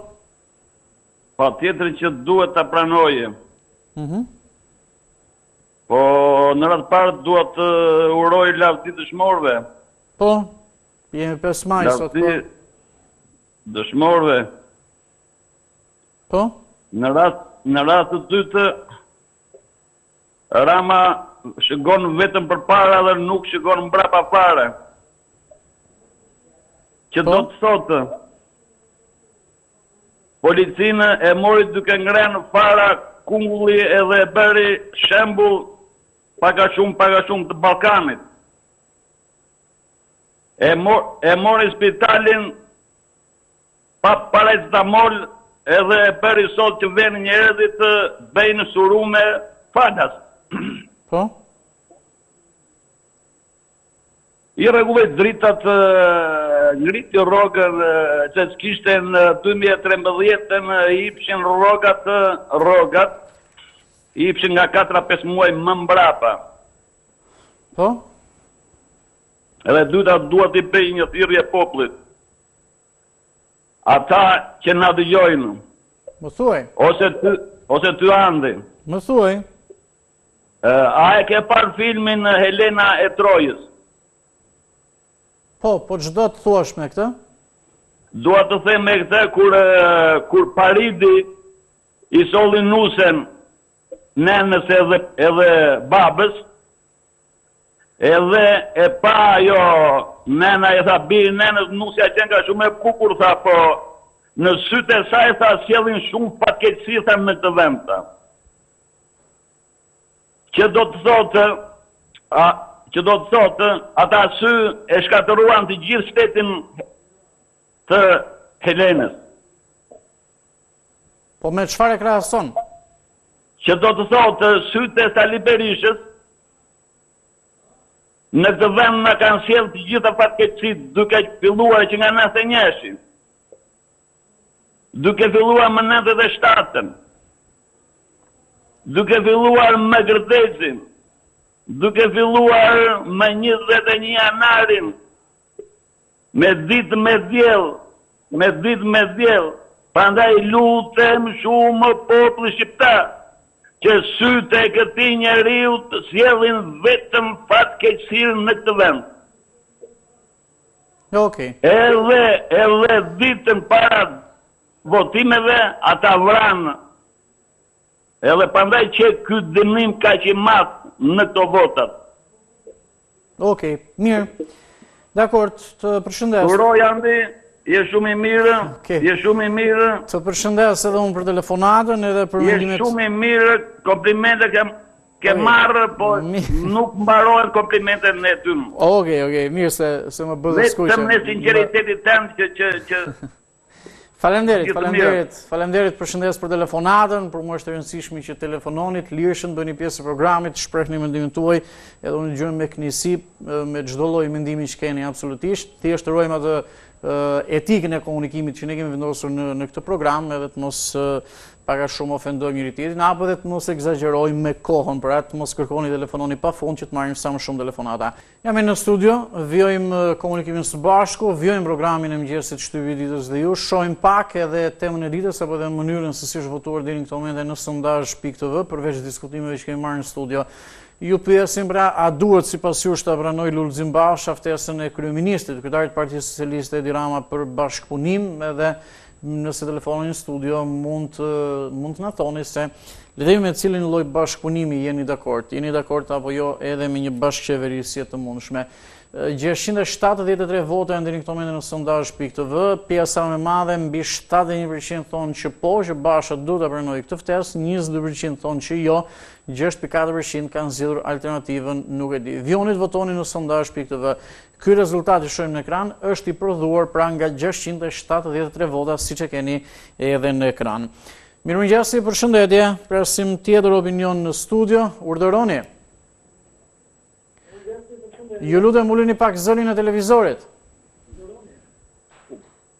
Patjetër që duhet ta pranojë. Mhm. Po në radhë të parë dua të uroj lavdi dëshmorëve. Po. Jemi 5 maj sot. Lavdi po. dëshmorëve. Po? Në radhë, në radhë të dytë, Rama shëgon vetëm përpara dhe nuk shëgon mbrapa fare. Që po? do të thotë, policinë e mori duke ngrenë fara kungulli edhe e bëri shembul pak a shumë, pak a shumë të Ballkanit. E, mor, e mori spitalin Pa paracetamol edhe e bëri sot që venë njerëzit të bëjnë serume falas. Po? I rregulloi dritat, ngriti rrogën që ç'kishte në 2013 në ipshin rrogat, rrogat, i ipshin nga 4-5 muaj më mbrapa. Po? Edhe dyta dua t'i bëj një thirrje popullit. Ata që na dëgjojnë. Më thuaj. Ose ty, ose ty Andi. Më thuaj. A e ke parë filmin Helena e Trojës? Po, po ç'do të thuash me këtë? Dua të them me këtë kur kur Paridi i solli nusen nënës edhe edhe babës, Edhe e pa ajo, nëna tha bir nënës nusja qenka shumë e bukur tha po në sytë e saj tha sjellin shumë fatkeqësi tha në këtë vend tha. Që do të thotë a që do të thotë ata sy e shkatërruan të gjithë shtetin të Helenës. Po me çfarë e krahason? Që do të thotë sytë e Sali Berishës në këtë vend na kanë sjellë të gjitha fatkeqësitë duke filluar që nga 91-shi. Duke filluar me 97-ën. Duke filluar me Gërdecin. Duke filluar me 21 janarin Me ditë me diell, me ditë me diell, prandaj lutem shumë populli shqiptar, që sytë e këtij njeriut sjellin vetëm fatkeqësira në këtë vend. Okej. Edhe, edhe ditën para votimeve ata vranë Edhe prandaj qe ky dënim kaq i madh në këto votat. Okej, mirë. Dakord, të përshëndes. Të uroj Andi, je shumë i mirë. Okej. Je shumë i mirë. Të përshëndes edhe unë për telefonatën edhe për mendimet. Je shumë i mirë, komplimente ka ke marrë, po nuk mbarohen komplimentet te ty. Okej, okej, mirë se se më bën të skuqem. Vetëm me sinqeritetin tënd që që që Falemderit, falemderit, falemderit përshëndes për telefonatën, për mua është e rëndësishme që të telefononi, të lirshëm bëheni pjesë e programit, shprehni mendimin tuaj, edhe unë dëgjoj me kënaqësi, me çdo lloj mendimi që keni absolutisht, thjesht të ruajmë atë etikën e komunikimit që ne kemi vendosur në këtë program, edhe të mos pak a shumë ofendojmë njëri-tjetrin, apo edhe të mos ekzagjerojmë me kohën, pra të mos kërkoni të telefononi pa fund që të marrim sa më shumë telefonata. Jemi në studio, vijojmë komunikimin së bashku, vijojmë programin e mëngjesit shtypi i ditës dhe ju shohim pak edhe temën e ditës apo edhe mënyrën se si është votuar deri në këto momente në sondazh.tv përveç diskutimeve që kemi marrë në studio. Ju pyesim pra, a duhet sipas jush ta pranojë Lulzim Basha ftesën e kryeministrit, kryetarit të Partisë Socialiste Edi Rama për bashkëpunim edhe Nëse telefononi në studio, mund të mund të na thoni se le të themi me cilin lloj bashkëpunimi jeni dakord. Jeni dakord apo jo edhe me një bashkëqeverisje të mundshme. 673 vota janë deri në këto momente në sondazh pikë tv, pjesa më e madhe mbi 71% thonë që po, që Basha duhet ta pranojë këtë ftesë, 22% thonë që jo, 6.4% kanë zgjedhur alternativën nuk e di. Vijoni të votoni në sondazh pikë tv. Ky rezultat që shohim në ekran është i prodhuar pra nga gjashtëqind e shtatëdhjetë e tre vota siç e keni edhe në ekran. Mirëmëngjesi, përshëndetje, presim tjetër opinion në studio, urdhëroni. Ju lutem ma ulni pak zërin e televizorit.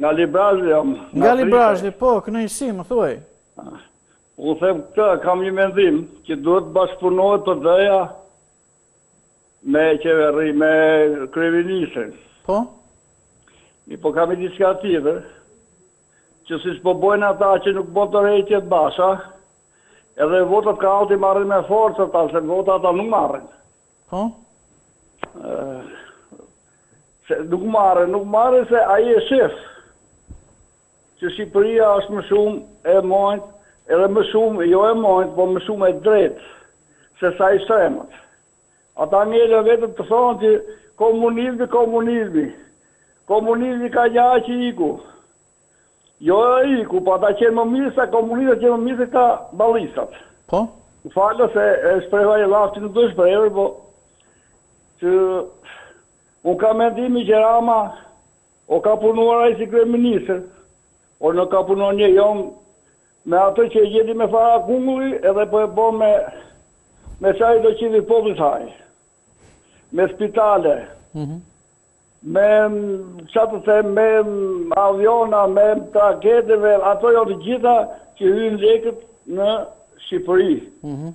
Nga Librazhdi jam. Nga Librazhdi, po, kënaqësi, më thuaj. Ju them këtë, kam një mendim që duhet të bashkëpunohet PD-ja me qeveri, me kryeministrin. Po? Mi po kam i diçka tjetër, që si s'po bojnë ata që nuk bojnë të rejtjet basha, edhe votat ka ai t'i marrin me forcë, se votat ata nuk marrin. Po? Se nuk marrin, nuk marrin se ai e shef që Shqipëria është më shumë e majtë, edhe më shumë, jo e majtë, po më shumë e drejtë, se sa e shtrembër. Ata ngelën vetëm të thonë që komunizmi, komunizmi, komunizmi ka një aq që iku, Jo ai iku, po ata qenë më mirë se komunistët qenë më mirë se këta ballistat. Po? Më fal se e shpreva një llaf që nuk do shprehur, po që unë kam mendimin që Rama o ka punuar ai si kryeministër, o ka punuar një jomë me atë që e gjeti me fara kungulli edhe po e bo me me qaj do qivi popullit haj me spitale mm -hmm. Me, ça të them, me aviona, me tragete, ato jo të gjitha që hyjnë lekët në Shqipëri. Mhm.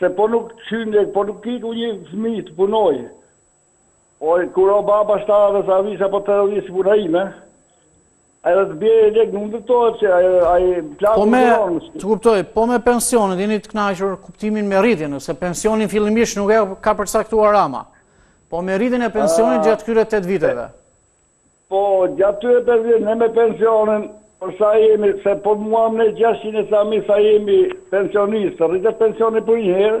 Se po nuk hyjnë lekë, po nuk iku një fëmijë të punojë. Por kur o baba shtatë dhe sa visa po të rëdhjë si puna ime, Ai do të bjerë lekë, nuk do të tohet që ai plak po me, të kuptoj, po me pensionet, jeni të kënaqur kuptimin me rritjen, se pensionin fillimisht nuk e ka përcaktuar Rama. Po me rritjen e pensionit gjatë këtyre 8 viteve. Po, gjatë këtyre 8 viteve, ne me pensionin, për sa jemi, se po muam në 600 e sa mi sa jemi pensionistë, të rritet pensioni për njëherë,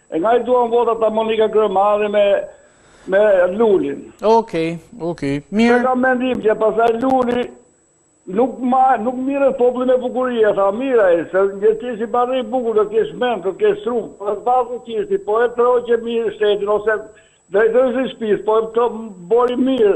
E nga i duan votat ata Monika Kryemadhi me, me Lulin. Okej, okay, okej, okay. mirë. Këtë kam mendim që pastaj Luli nuk, ma, nuk merret populli me bukuri, ata mira e, se një ti si bari bukur, do kesh mend, do kesh tru, po e baku kishti, po e drejtove mirë shtetin, ose drejtës i shpis, po e të bori mirë,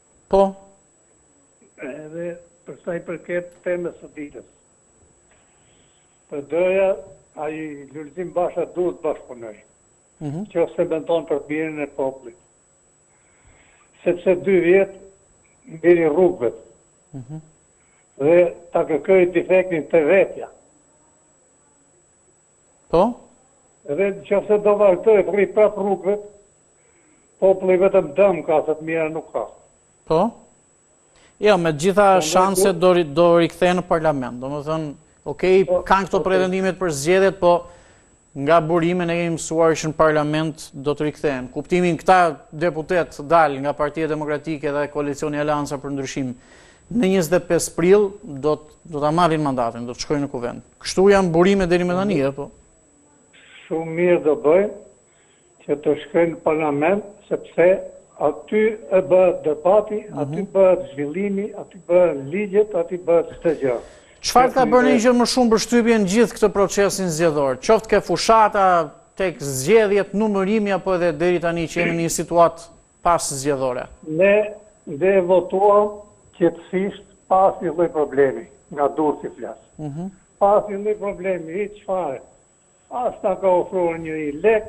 Po. Edhe për sa i përket temës së ditës. PD-ja, ai Lulzim Basha duhet të bashkëpunojë. Në qoftë se mendon për të mirën e popullit. Sepse dy vjet mbeti rrugëvet. Dhe ta kërkojë defektin te vetja. Po? Edhe në qoftë se do vazhdojë të rrijë prapë rrugëve, populli vetëm dëm ka se të mira nuk ka. Po? Jo, me gjitha shanset do rikthehen në parlament. Do më thënë, okej, po, kanë këto pretendimet për zgjedhjet, po nga burime ne kemi mësuar që në parlament do të rikthehen. Kuptimin këta deputetë dalë nga Partia Demokratike dhe koalicioni Aleanca për Ndryshim, Në njëzet e pesë prill do do ta marrin mandatin, do të shkojnë në kuvend. Kështu janë burime deri më tani, apo? Shumë mirë do bëjnë që të shkojnë në parlament, sepse aty e bëhet debati, aty mhm. bëhet zhvillimi, aty bëhen ligjet, aty bëhet çdo gjë. Çfarë të ka bërë më shumë përshtypje në gjithë këtë procesin zgjedhor? Qoftë ke fushata tek zgjedhjet, numërimi apo edhe deri tani që jemi në një situatë pas zgjedhore. Ne ne votuam qetësisht pa asnjë lloj problemi, nga Durrësi flas. Pa asnjë lloj problemi, hiç fare. As na ka ofruar njeri lek,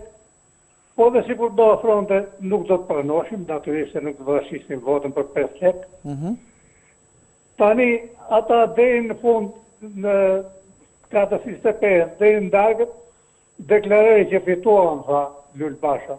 po dhe sikur do ofronte nuk do të pranoshim, natyrisht se nuk do ta shisnim votën për pesë lek. Tani ata deri në fund në katër e pesë deri në darkë deklaroi që fituam, tha Lul Basha.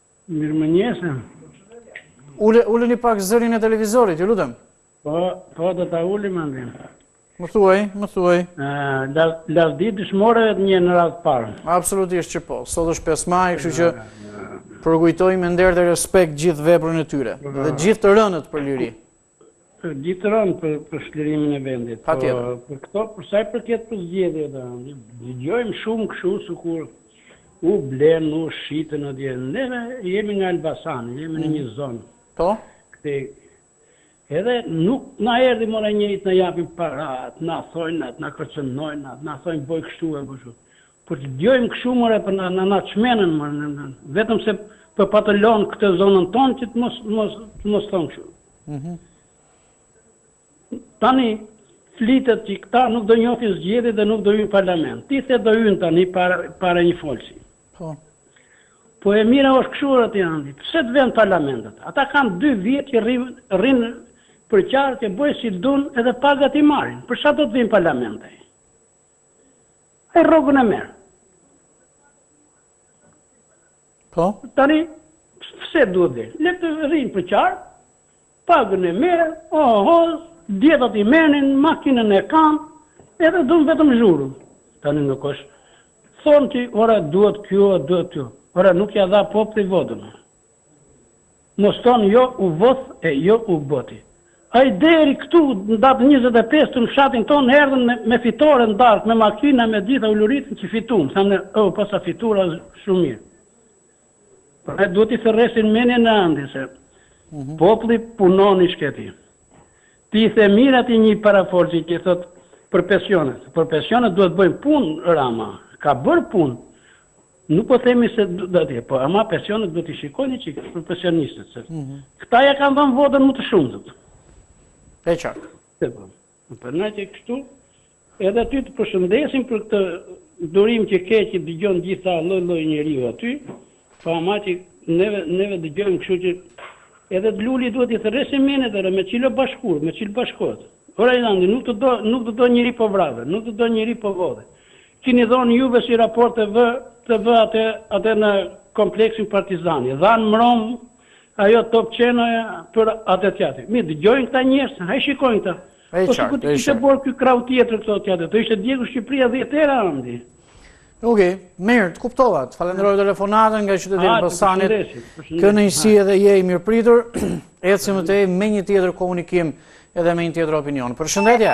Mirëmëngjesi. Ule, uleni pak zërin e televizorit, ju lutem. Po, po do ta ulim audion. Më thuaj, më thuaj. Ë, lavdi dëshmorëve tanë në radhë të parë. Absolutisht që po. Sot është 5 maj, kështu që përkujtojmë me nder dhe respekt gjithë veprën e tyre dhe gjithë të rënët për liri. Gjithë të rënët për për çlirimin e vendit. Po për këto për sa i përket për zgjedhjet, dëgjojmë shumë kështu sikur u blen, u shitën atje. Ne jemi nga Elbasani, jemi në një zonë. Po. Këtej, edhe nuk na erdhi mora njëri të na japin para, të na thojnë, të na kërcënojnë, të na thojnë bëj kështu e kështu. Por dëgjojmë kështu more po na na na çmendën more vetëm se po patëllon këtë zonën tonë që të mos mos të mos thonë kështu. Mhm. Tani flitet që këta nuk do njohin zgjedhjet dhe nuk do hyjnë në parlament. Ti the do hyjnë tani para para një folsi. Po. Po e mira është kështu ata janë. Pse të venë në parlament? Ata kanë 2 vjet që rrin rrin përqark e bëjnë si dun edhe pagat i marrin. Përse do të vinë në parlament? Ai rrogën e merr. Po? Tani, pse duhet dhe? Le të rrinë përqark, pagën e merr, oh, oh, dietat i merrnin, makinën e kanë, edhe bëjnë vetëm zhurmë. Tani nuk është, thonë ti, ora, duhet kjo, duhet kjo. Ora, nuk ja dha populli votën. Mos thonë jo u vodh e jo u boti. Ai deri këtu në datë njëzet e pesë në fshatin tonë erdhën me me fitore në darkë me makina me gjitha ulëritën që fituam thamë ne oh po sa fituar shumë mirë. Prandaj duhet t'i thërresin mendjen e Andi se mhm. populli punon i shkreti. Ti i the mirë atij një parafolësi që thot për pensionet. Për pensionet duhet të bëjë punë Rama. Ka bërë punë. Nuk po themi se do të, po ama pensionet duhet t'i shikojnë çik për pensionistët, se këta ia kanë dhënë votën më të shumtët. E qartë. E po. Po ne që kështu, edhe ty të përshëndesim për këtë durim që ke që dëgjon gjitha lloj lloj njeriu aty, po ama që neve neve dëgjojmë kështu që edhe te Luli duhet t'i thërresin mendjes dhe me qilo bashkur, me qilo bashkot. Ore Andi, nuk të do, nuk të do njeri po vrave, nuk të do njeri po vodhe. Kini dhon juve si raport të vë të vë atë atë në kompleksin partizani dhanë mbrëmë ajo top qenoja për atë tjati i dëgjojnë këta njerëz a i shikojnë këta E po sikur të kishte bërë ky krahu tjetër këto të tjerat, të ishte djegur Shqipëria 10 herë Andi. Ok, mirë, të kuptova, të falenderoj për telefonatën nga qyteti i Elbasanit, kë në njësi edhe je i mirëpritur, sigurisht me një tjetër komunikim edhe me një tjetër opinion. Përshëndetje!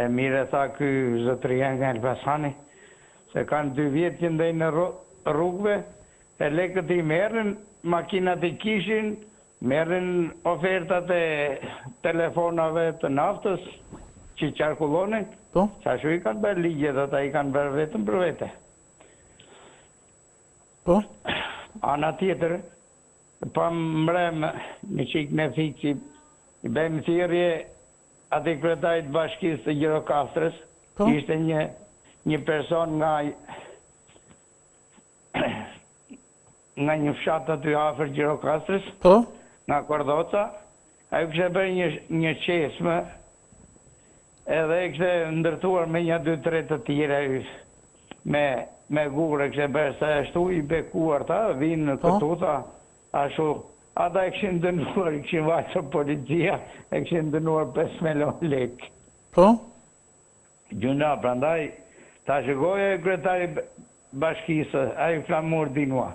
E mirë e tha ky zotëria nga Elbasani, se kanë dy vjet që ndenjën rrugëve, e lekët i merrnin, makinat i kishin, merrnin ofertat e telefonave të naftës që qarkullonin, se ashtu i kanë bërë ligjet, ata i kanë bërë vetëm për vete. Ana tjetër, pamë mbrëmë një çik në Fiks, i bëjmë thirrje Atij kryetarit të bashkisë të Gjirokastrës ishte një një person nga nga një fshat aty afër Gjirokastrës, nga Kordhoca, ai kishte bërë një një çesmë edhe e kishte ndërtuar me nja dy tre të tjerë me me gurë e kishte bërë se është i bekuar tha vijnë këtu tha Ashtu, ata e kishin dënuar, i kishin vajtur policia, e kishin dënuar pesë melionë lekë. Po? Gjynah, prandaj, ta shikojë ai kryetari i bashkisë, ai Flamur Dinua,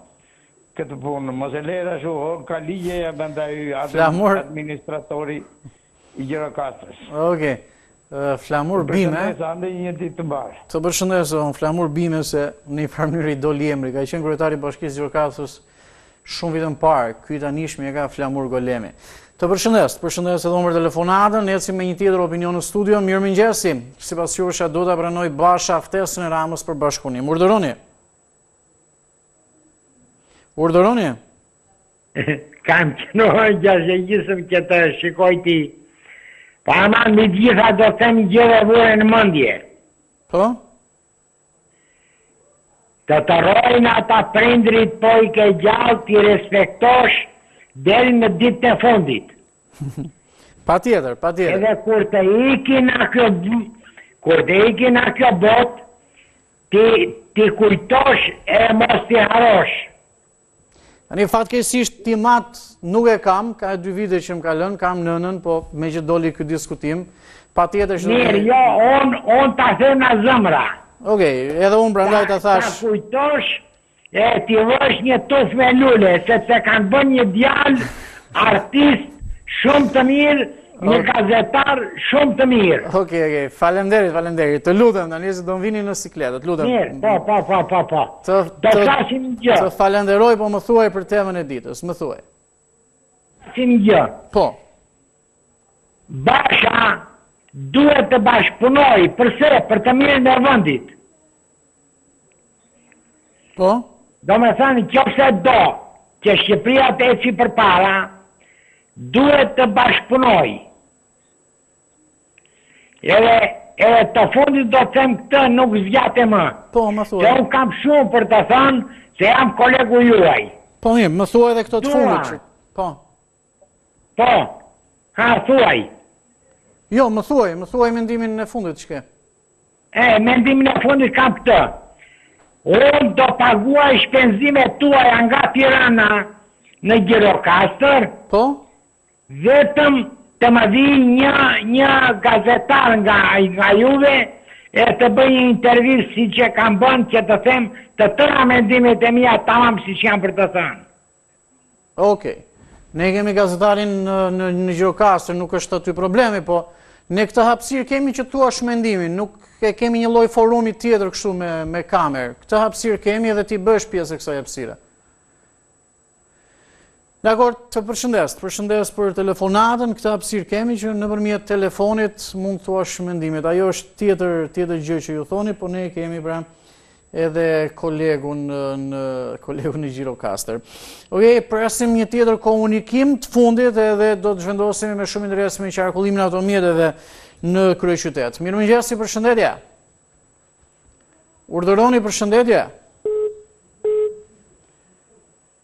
këtë punë, mos e lejë ashtu, o, ka ligje e prandaj ai administratori i Gjirokastrës. Ok. Flamur Bime. Të përshëndes Andi, një ditë të mbarë. Të përshëndes unë Flamur Bime se në një farë mënyrë i doli emri. Ka qenë kryetari i Bashkisë së Gjirokastrës shumë vite më parë. Ky i tanishmi e ka Flamur Golemi. Të përshëndes, të përshëndes edhe unë për telefonatën, ecim me një tjetër opinion në studio. Mirëmëngjesi. Sipas jush a do ta pranojë Basha ftesën e Ramës për bashkëpunim. Urdhëroni. Urdhëroni. Kam qëndruar gjashtë e gjysmë që të shikoj ty. Po ama mbi të gjitha do të them një gjë dhe vëre në mendje. Po? Të të rrojnë ata prindërit po i ke gjallë t'i respektosh deri në ditën e fundit. Patjetër, patjetër. Edhe kur të ikin nga kjo kur të ikin nga kjo botë ti t'i kujtosh e mos t'i harrosh. Tani fatkeqësisht tim at nuk e kam, ka dy vite që më ka lënë, kam nënën, po meqë doli ky diskutim, patjetër që Mirë, jo, unë unë ta them nga zëmra. Okej, okej, edhe unë prandaj ta thashë. Ta kujtosh e t'i vësh një tufë me lule, sepse kanë bërë një djalë artist shumë të mirë Një gazetar shumë të mirë. Ok, ok, falemderit, falemderit. Të lutem, tani se do më vini në siklet, të lutem. Mirë, po, po, po, po, po. Të, të, të, gjë. Të falenderoj, po më thuaj për temën e ditës, më thuaj. Të them një gjë. Po. Basha duhet të bashkëpunojë, përse, për të mirën e vëndit. Po? Domethënë, në qoftë se do që Shqipëria të ecë përpara, duhet të bashkëpunojë. Edhe, edhe të fundit do të them këtë nuk zgjatem më. Po, më thuaj. Se unë kam shumë për të thënë se jam kolegu juaj. Po, mirë, më thuaj edhe këtë të fundit. Po. Po, ha thuaj. Jo, më thuaj, më thuaj mendimin e fundit që ke. E, mendimin e fundit kam këtë. Unë do paguaj shpenzimet tuaja nga Tirana në Gjirokastër. Po? Vetëm të më vijë një një gazetar nga nga juve e të bëjë një intervistë siç e kam bërë që të them të tëra mendimet e mia tamam siç janë për të thënë. Okej. Ne kemi gazetarin në në Gjirokastër, nuk është aty problemi, po ne këtë hapësirë kemi që të thuash mendimin, nuk e kemi një lloj forumi tjetër kështu me me kamerë. Këtë hapësirë kemi edhe ti bëhesh pjesë e kësaj hapësire. Dakord, të përshëndes, të përshëndes për telefonatën, këtë hapësirë kemi që nëpërmjet telefonit mund të thuash mendimet. Ajo është tjetër tjetër gjë që ju thoni, po ne kemi pra edhe kolegun në kolegun në Gjirokastër. Ok, presim një tjetër komunikim të fundit edhe do të zhvendosemi me shumë interes me qarkullimin e automjeteve në kryeqytet. Mirëmëngjesi, përshëndetje. Urdhëroni, përshëndetje.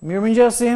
Mirëmëngjesi.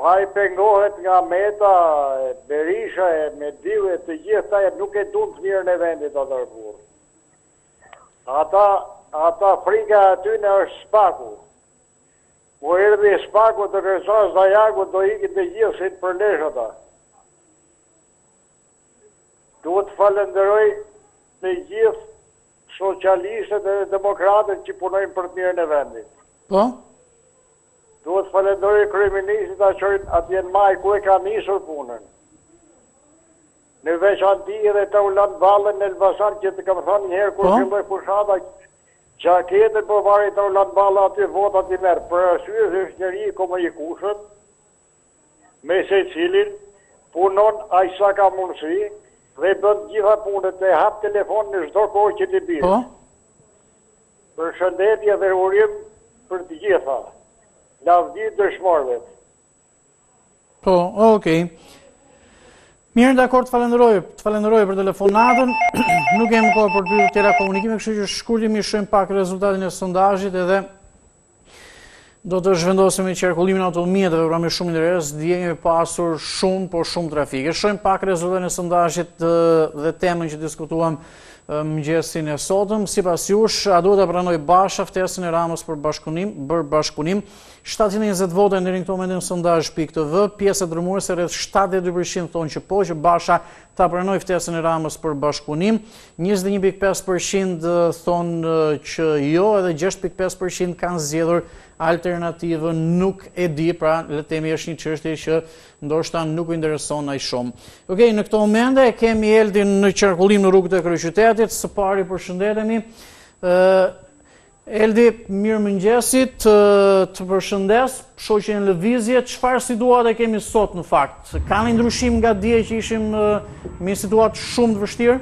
Ai pengohet nga Meta e Berisha e Mediu e të gjithë këta e nuk e dun të mirën e vendit atër kurrë. Ata ata frika e atyne është spaku. Po erdhi spaku do kërcasë dajaku do ikin të gjithë si të përlesh ata. Duhet të falenderoj të gjithë socialistët edhe demokratët që punojnë për të mirën e vendit. Po? Duhet falenderoj kryeministrin ta çojnë atje në majë ku e ka nisur punën në veçanti dhe Taulant Ballën në Elbasan që të kam thënë një herë kur filloi fushata xhaketën po vari Taulant Balla aty votat i merr për arsye se është njeri i komunikueshëm me secilin punon aq sa ka mundësi dhe bën të gjitha punët e hap telefon në çdo kohë që t'i bie. Po. Përshëndetje dhe urim për të gjitha. Lavdi dëshmorëvet. Po, okay. Mirë, dakor, të falenderoj, të falenderoj për telefonatën. Nuk kemi kohë për të tjera komunikime, kështu që shkurtimisht shohim pak rezultatin e sondazhit edhe Do të zhvendosemi me qarkullimin e automjeteve pra me shumë interes, dje kemi pasur shumë, po shumë trafik. E shohim pak rezultatin e sondazhit dhe temën që diskutuam mëgjesin e sotëm. Sipas jush, a duhet ta pranojë Basha ftesën e Ramës për bashkëpunim, për bashkëpunim. 720 vota deri në këto momente në sondazh pikë tv, pjesa dërrmuese rreth 72% thonë që po që Basha ta pranojë ftesën e Ramës për bashkëpunim. Njëzet e një pikë pesë për qind thonë që jo edhe gjashtë pikë pesë për qind kanë zgjedhur alternativën nuk e di, pra le të themi është një çështje që ndoshta nuk u intereson aq shumë. Okej, në këto momente e kemi Eldin në qarkullim në rrugët e kryeqytetit, së pari përshëndetemi. Ë Eldi, mirëmëngjesi, të përshëndes, shoh që je në lëvizje, çfarë situate kemi sot në fakt? Ka një ndryshim nga dje që ishim në një situatë shumë të vështirë?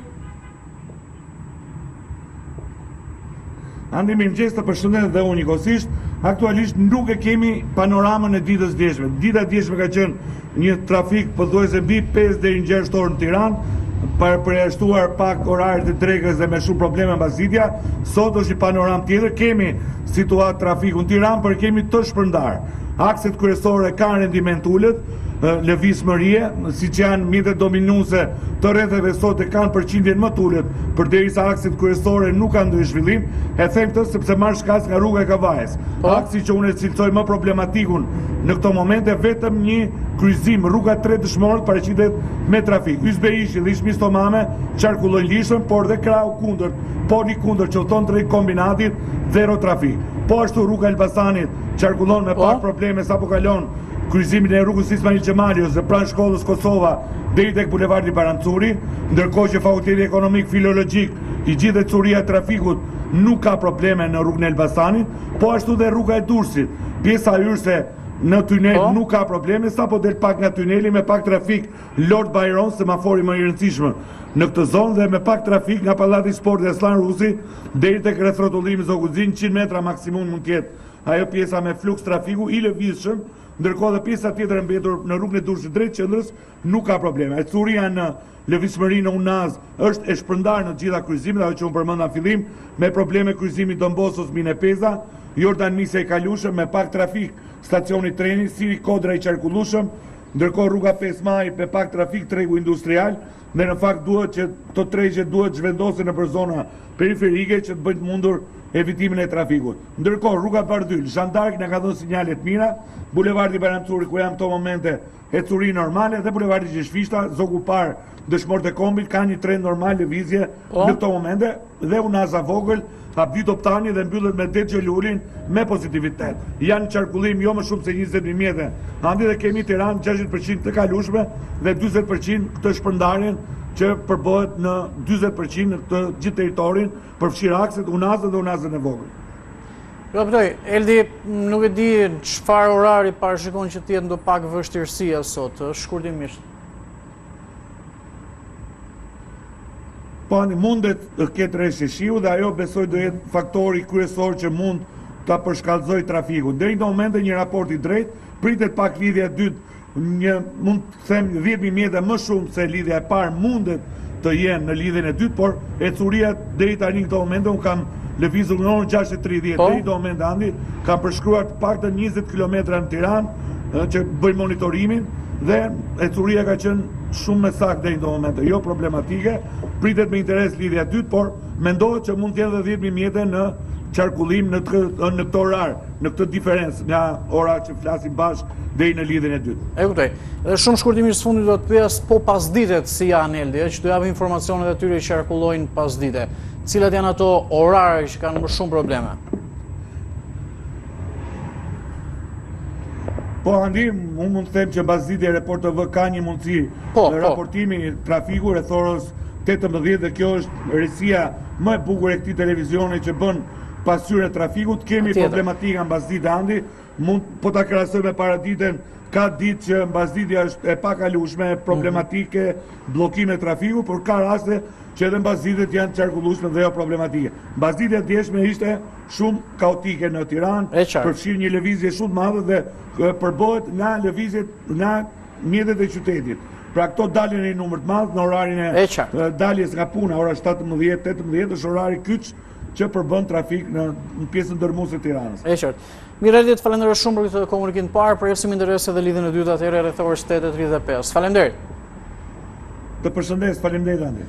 Andi mirëmëngjes të përshëndes dhe unë njëkohësisht, aktualisht nuk e kemi panoramën e ditës djeshme. Dita e djeshme ka qënë Një trafik pothuajse mbi pesë deri në gjashtë orë në Tiranë, pa e përjashtuar pak oraret e drekës dhe me shumë probleme mbasditja. Sot është një panoramë tjetër, kemi situatë trafiku në Tiranë, por e kemi të shpërndarë. Akset kryesore kanë rendiment të ulët, lëvizshmërie, siç janë mjetet dominuese të rretheve sot e kanë përqindjen më të ulët, përderisa akset kryesore nuk kanë ndonjë zhvillim. E them këtë sepse marr shkas nga rruga e Kavajës. Po? Aksi që unë e cilësoj më problematikun në këto momente, vetëm një kryqëzim rruga Tre Dëshmorët paraqitet me trafik. Yzberishi dhe ish-Misto Mame qarkullojnë lirshëm, por dhe krahu i kundërt, poli i kundërt që të çon drejt Kombinatit zero trafik. Po ashtu rruga e Elbasanit qarkullon me pak probleme sapo kalon kryqëzimin e rrugës Ismail Qemali ose pranë shkollës Kosova deri tek bulevardi Bajram Curri, ndërkohë që fakulteti ekonomik filologjik E gjithë ecuria e trafikut nuk ka probleme në rrugën e Elbasanit, po ashtu dhe rruga e Durrësit. Pjesa hyrëse në tunel nuk ka probleme, sapo del pak nga tuneli me pak trafik Lord Byron, semafori më i rëndësishmë në këtë zonë dhe me pak trafik nga Pallati i Sportit Asllan Rusi deri tek rrethrrotullimi Zogu i Zi, 100 metra maksimum mund të jetë ajo pjesa me fluks trafiku i lëvizshëm, ndërkohë dhe pjesa tjetër e mbetur në rrugën e Durrësit drejt qendrës nuk ka probleme. Ecuria në Lëvizmëri në Unazë është e shpërndarë në të gjitha kryqëzimet, ajo që unë përmenda në fillim, me probleme kryqëzimi Don Bosko Mine Peza, Jordan Misja i kalueshëm, me pak trafik, stacioni i trenit, Siri Kodra i qarkullueshëm, ndërkohë rruga pesë Maji me pak trafik, tregu industrial, dhe në fakt duhet që këto tregje duhet të zhvendosen nëpër zona periferike që të bëjnë të mundur evitimin e trafikut. Ndërkohë rruga Bardhyl, Zhan d'Ark na ka dhënë sinjale të mira, bulevardi Bajram Curri ku jam në këto momente Ecuri normale dhe bulevardi Gjergj Fishta, Zogu i Parë, Dëshmorët e Kombit kanë një trend normal lëvizjeje në këto momente dhe unaza e vogël, Abdi Toptani dhe mbyllet me Ded Gjo Lulin me pozitivitet. Janë në qarkullim jo më shumë se 20.000 mjete, Andi, dhe kemi Tiranën 60% të kalueshme dhe 40% këtë shpërndarjen që përbëhet në 40% në të gjithë territorin, përfshirë akset, unazën dhe unazën e vogël. E kuptoj, Eldi nuk e di çfarë orari parashikon që të jetë ndopak vështirësia sot, shkurtimisht. Po mundet të ketë reshje shiu dhe ajo besoj do jetë faktori kryesor që mund ta përshkallëzojë trafikun. Deri në këto momente një raport i drejtë, pritet pak lidhja e dytë Një, mund të them dhjetë mijë mjete më shumë se lidhja e parë mundet të jenë në lidhjen e dytë, por ecuria deri tani në këto momente unë kam lëvizur në orën 6:30 deri në këto momente Andi, kam përshkruar të paktën 20 kilometra në Tiranë që bëj monitorimin dhe ecuria ka qenë shumë e saktë deri në këto momente, jo problematike. Pritet me interes lidhja e dytë, por Mendohet që mund të jenë edhe dhjetë mijë mjete në qarkullim në këtë orar, në këtë diferencë nga ora që flasim bashkë deri në lidhjen e dytë. E kuptoj. Dhe shumë shkurtimisht së fundit do të pyes po pasditet si janë Eldi, që t'u japim informacionet atyre që qarkullojnë pasdite. Cilat janë ato orare që kanë më shumë probleme? Po Andi, unë mund të them që mbasdite Report TV ka një mundësi raportimi trafiku rreth orës 18 dhe kjo është risia më e bukur e këtij televizioni që bën pasqyrë trafikut. Kemi problematika mbasdite Andi, po ta krahasoj me paraditen ka ditë që mbasditja është e pakalueshme, problematike, bllokime trafiku, por ka raste që edhe mbasditet janë të qarkullueshme dhe jo problematike. Mbasditja e djeshme ishte shumë kaotike në Tiranë, përfshirë një lëvizje shumë të madhe dhe përbëhet nga lëvizjet nga mjetet e qytetit. Pra këto dalin në numër të madh në orarin e daljes nga puna, ora 17, 18 është orari kyç që përbën trafik në pjesën dërmuese të Tiranës. E qartë. Mirë, Eldi, të falenderoj shumë për këtë komunikim të parë, presim me interes edhe lidhjen e dytë atëherë rreth orës 8:35. Faleminderit. Të përshëndes, faleminderit Andi.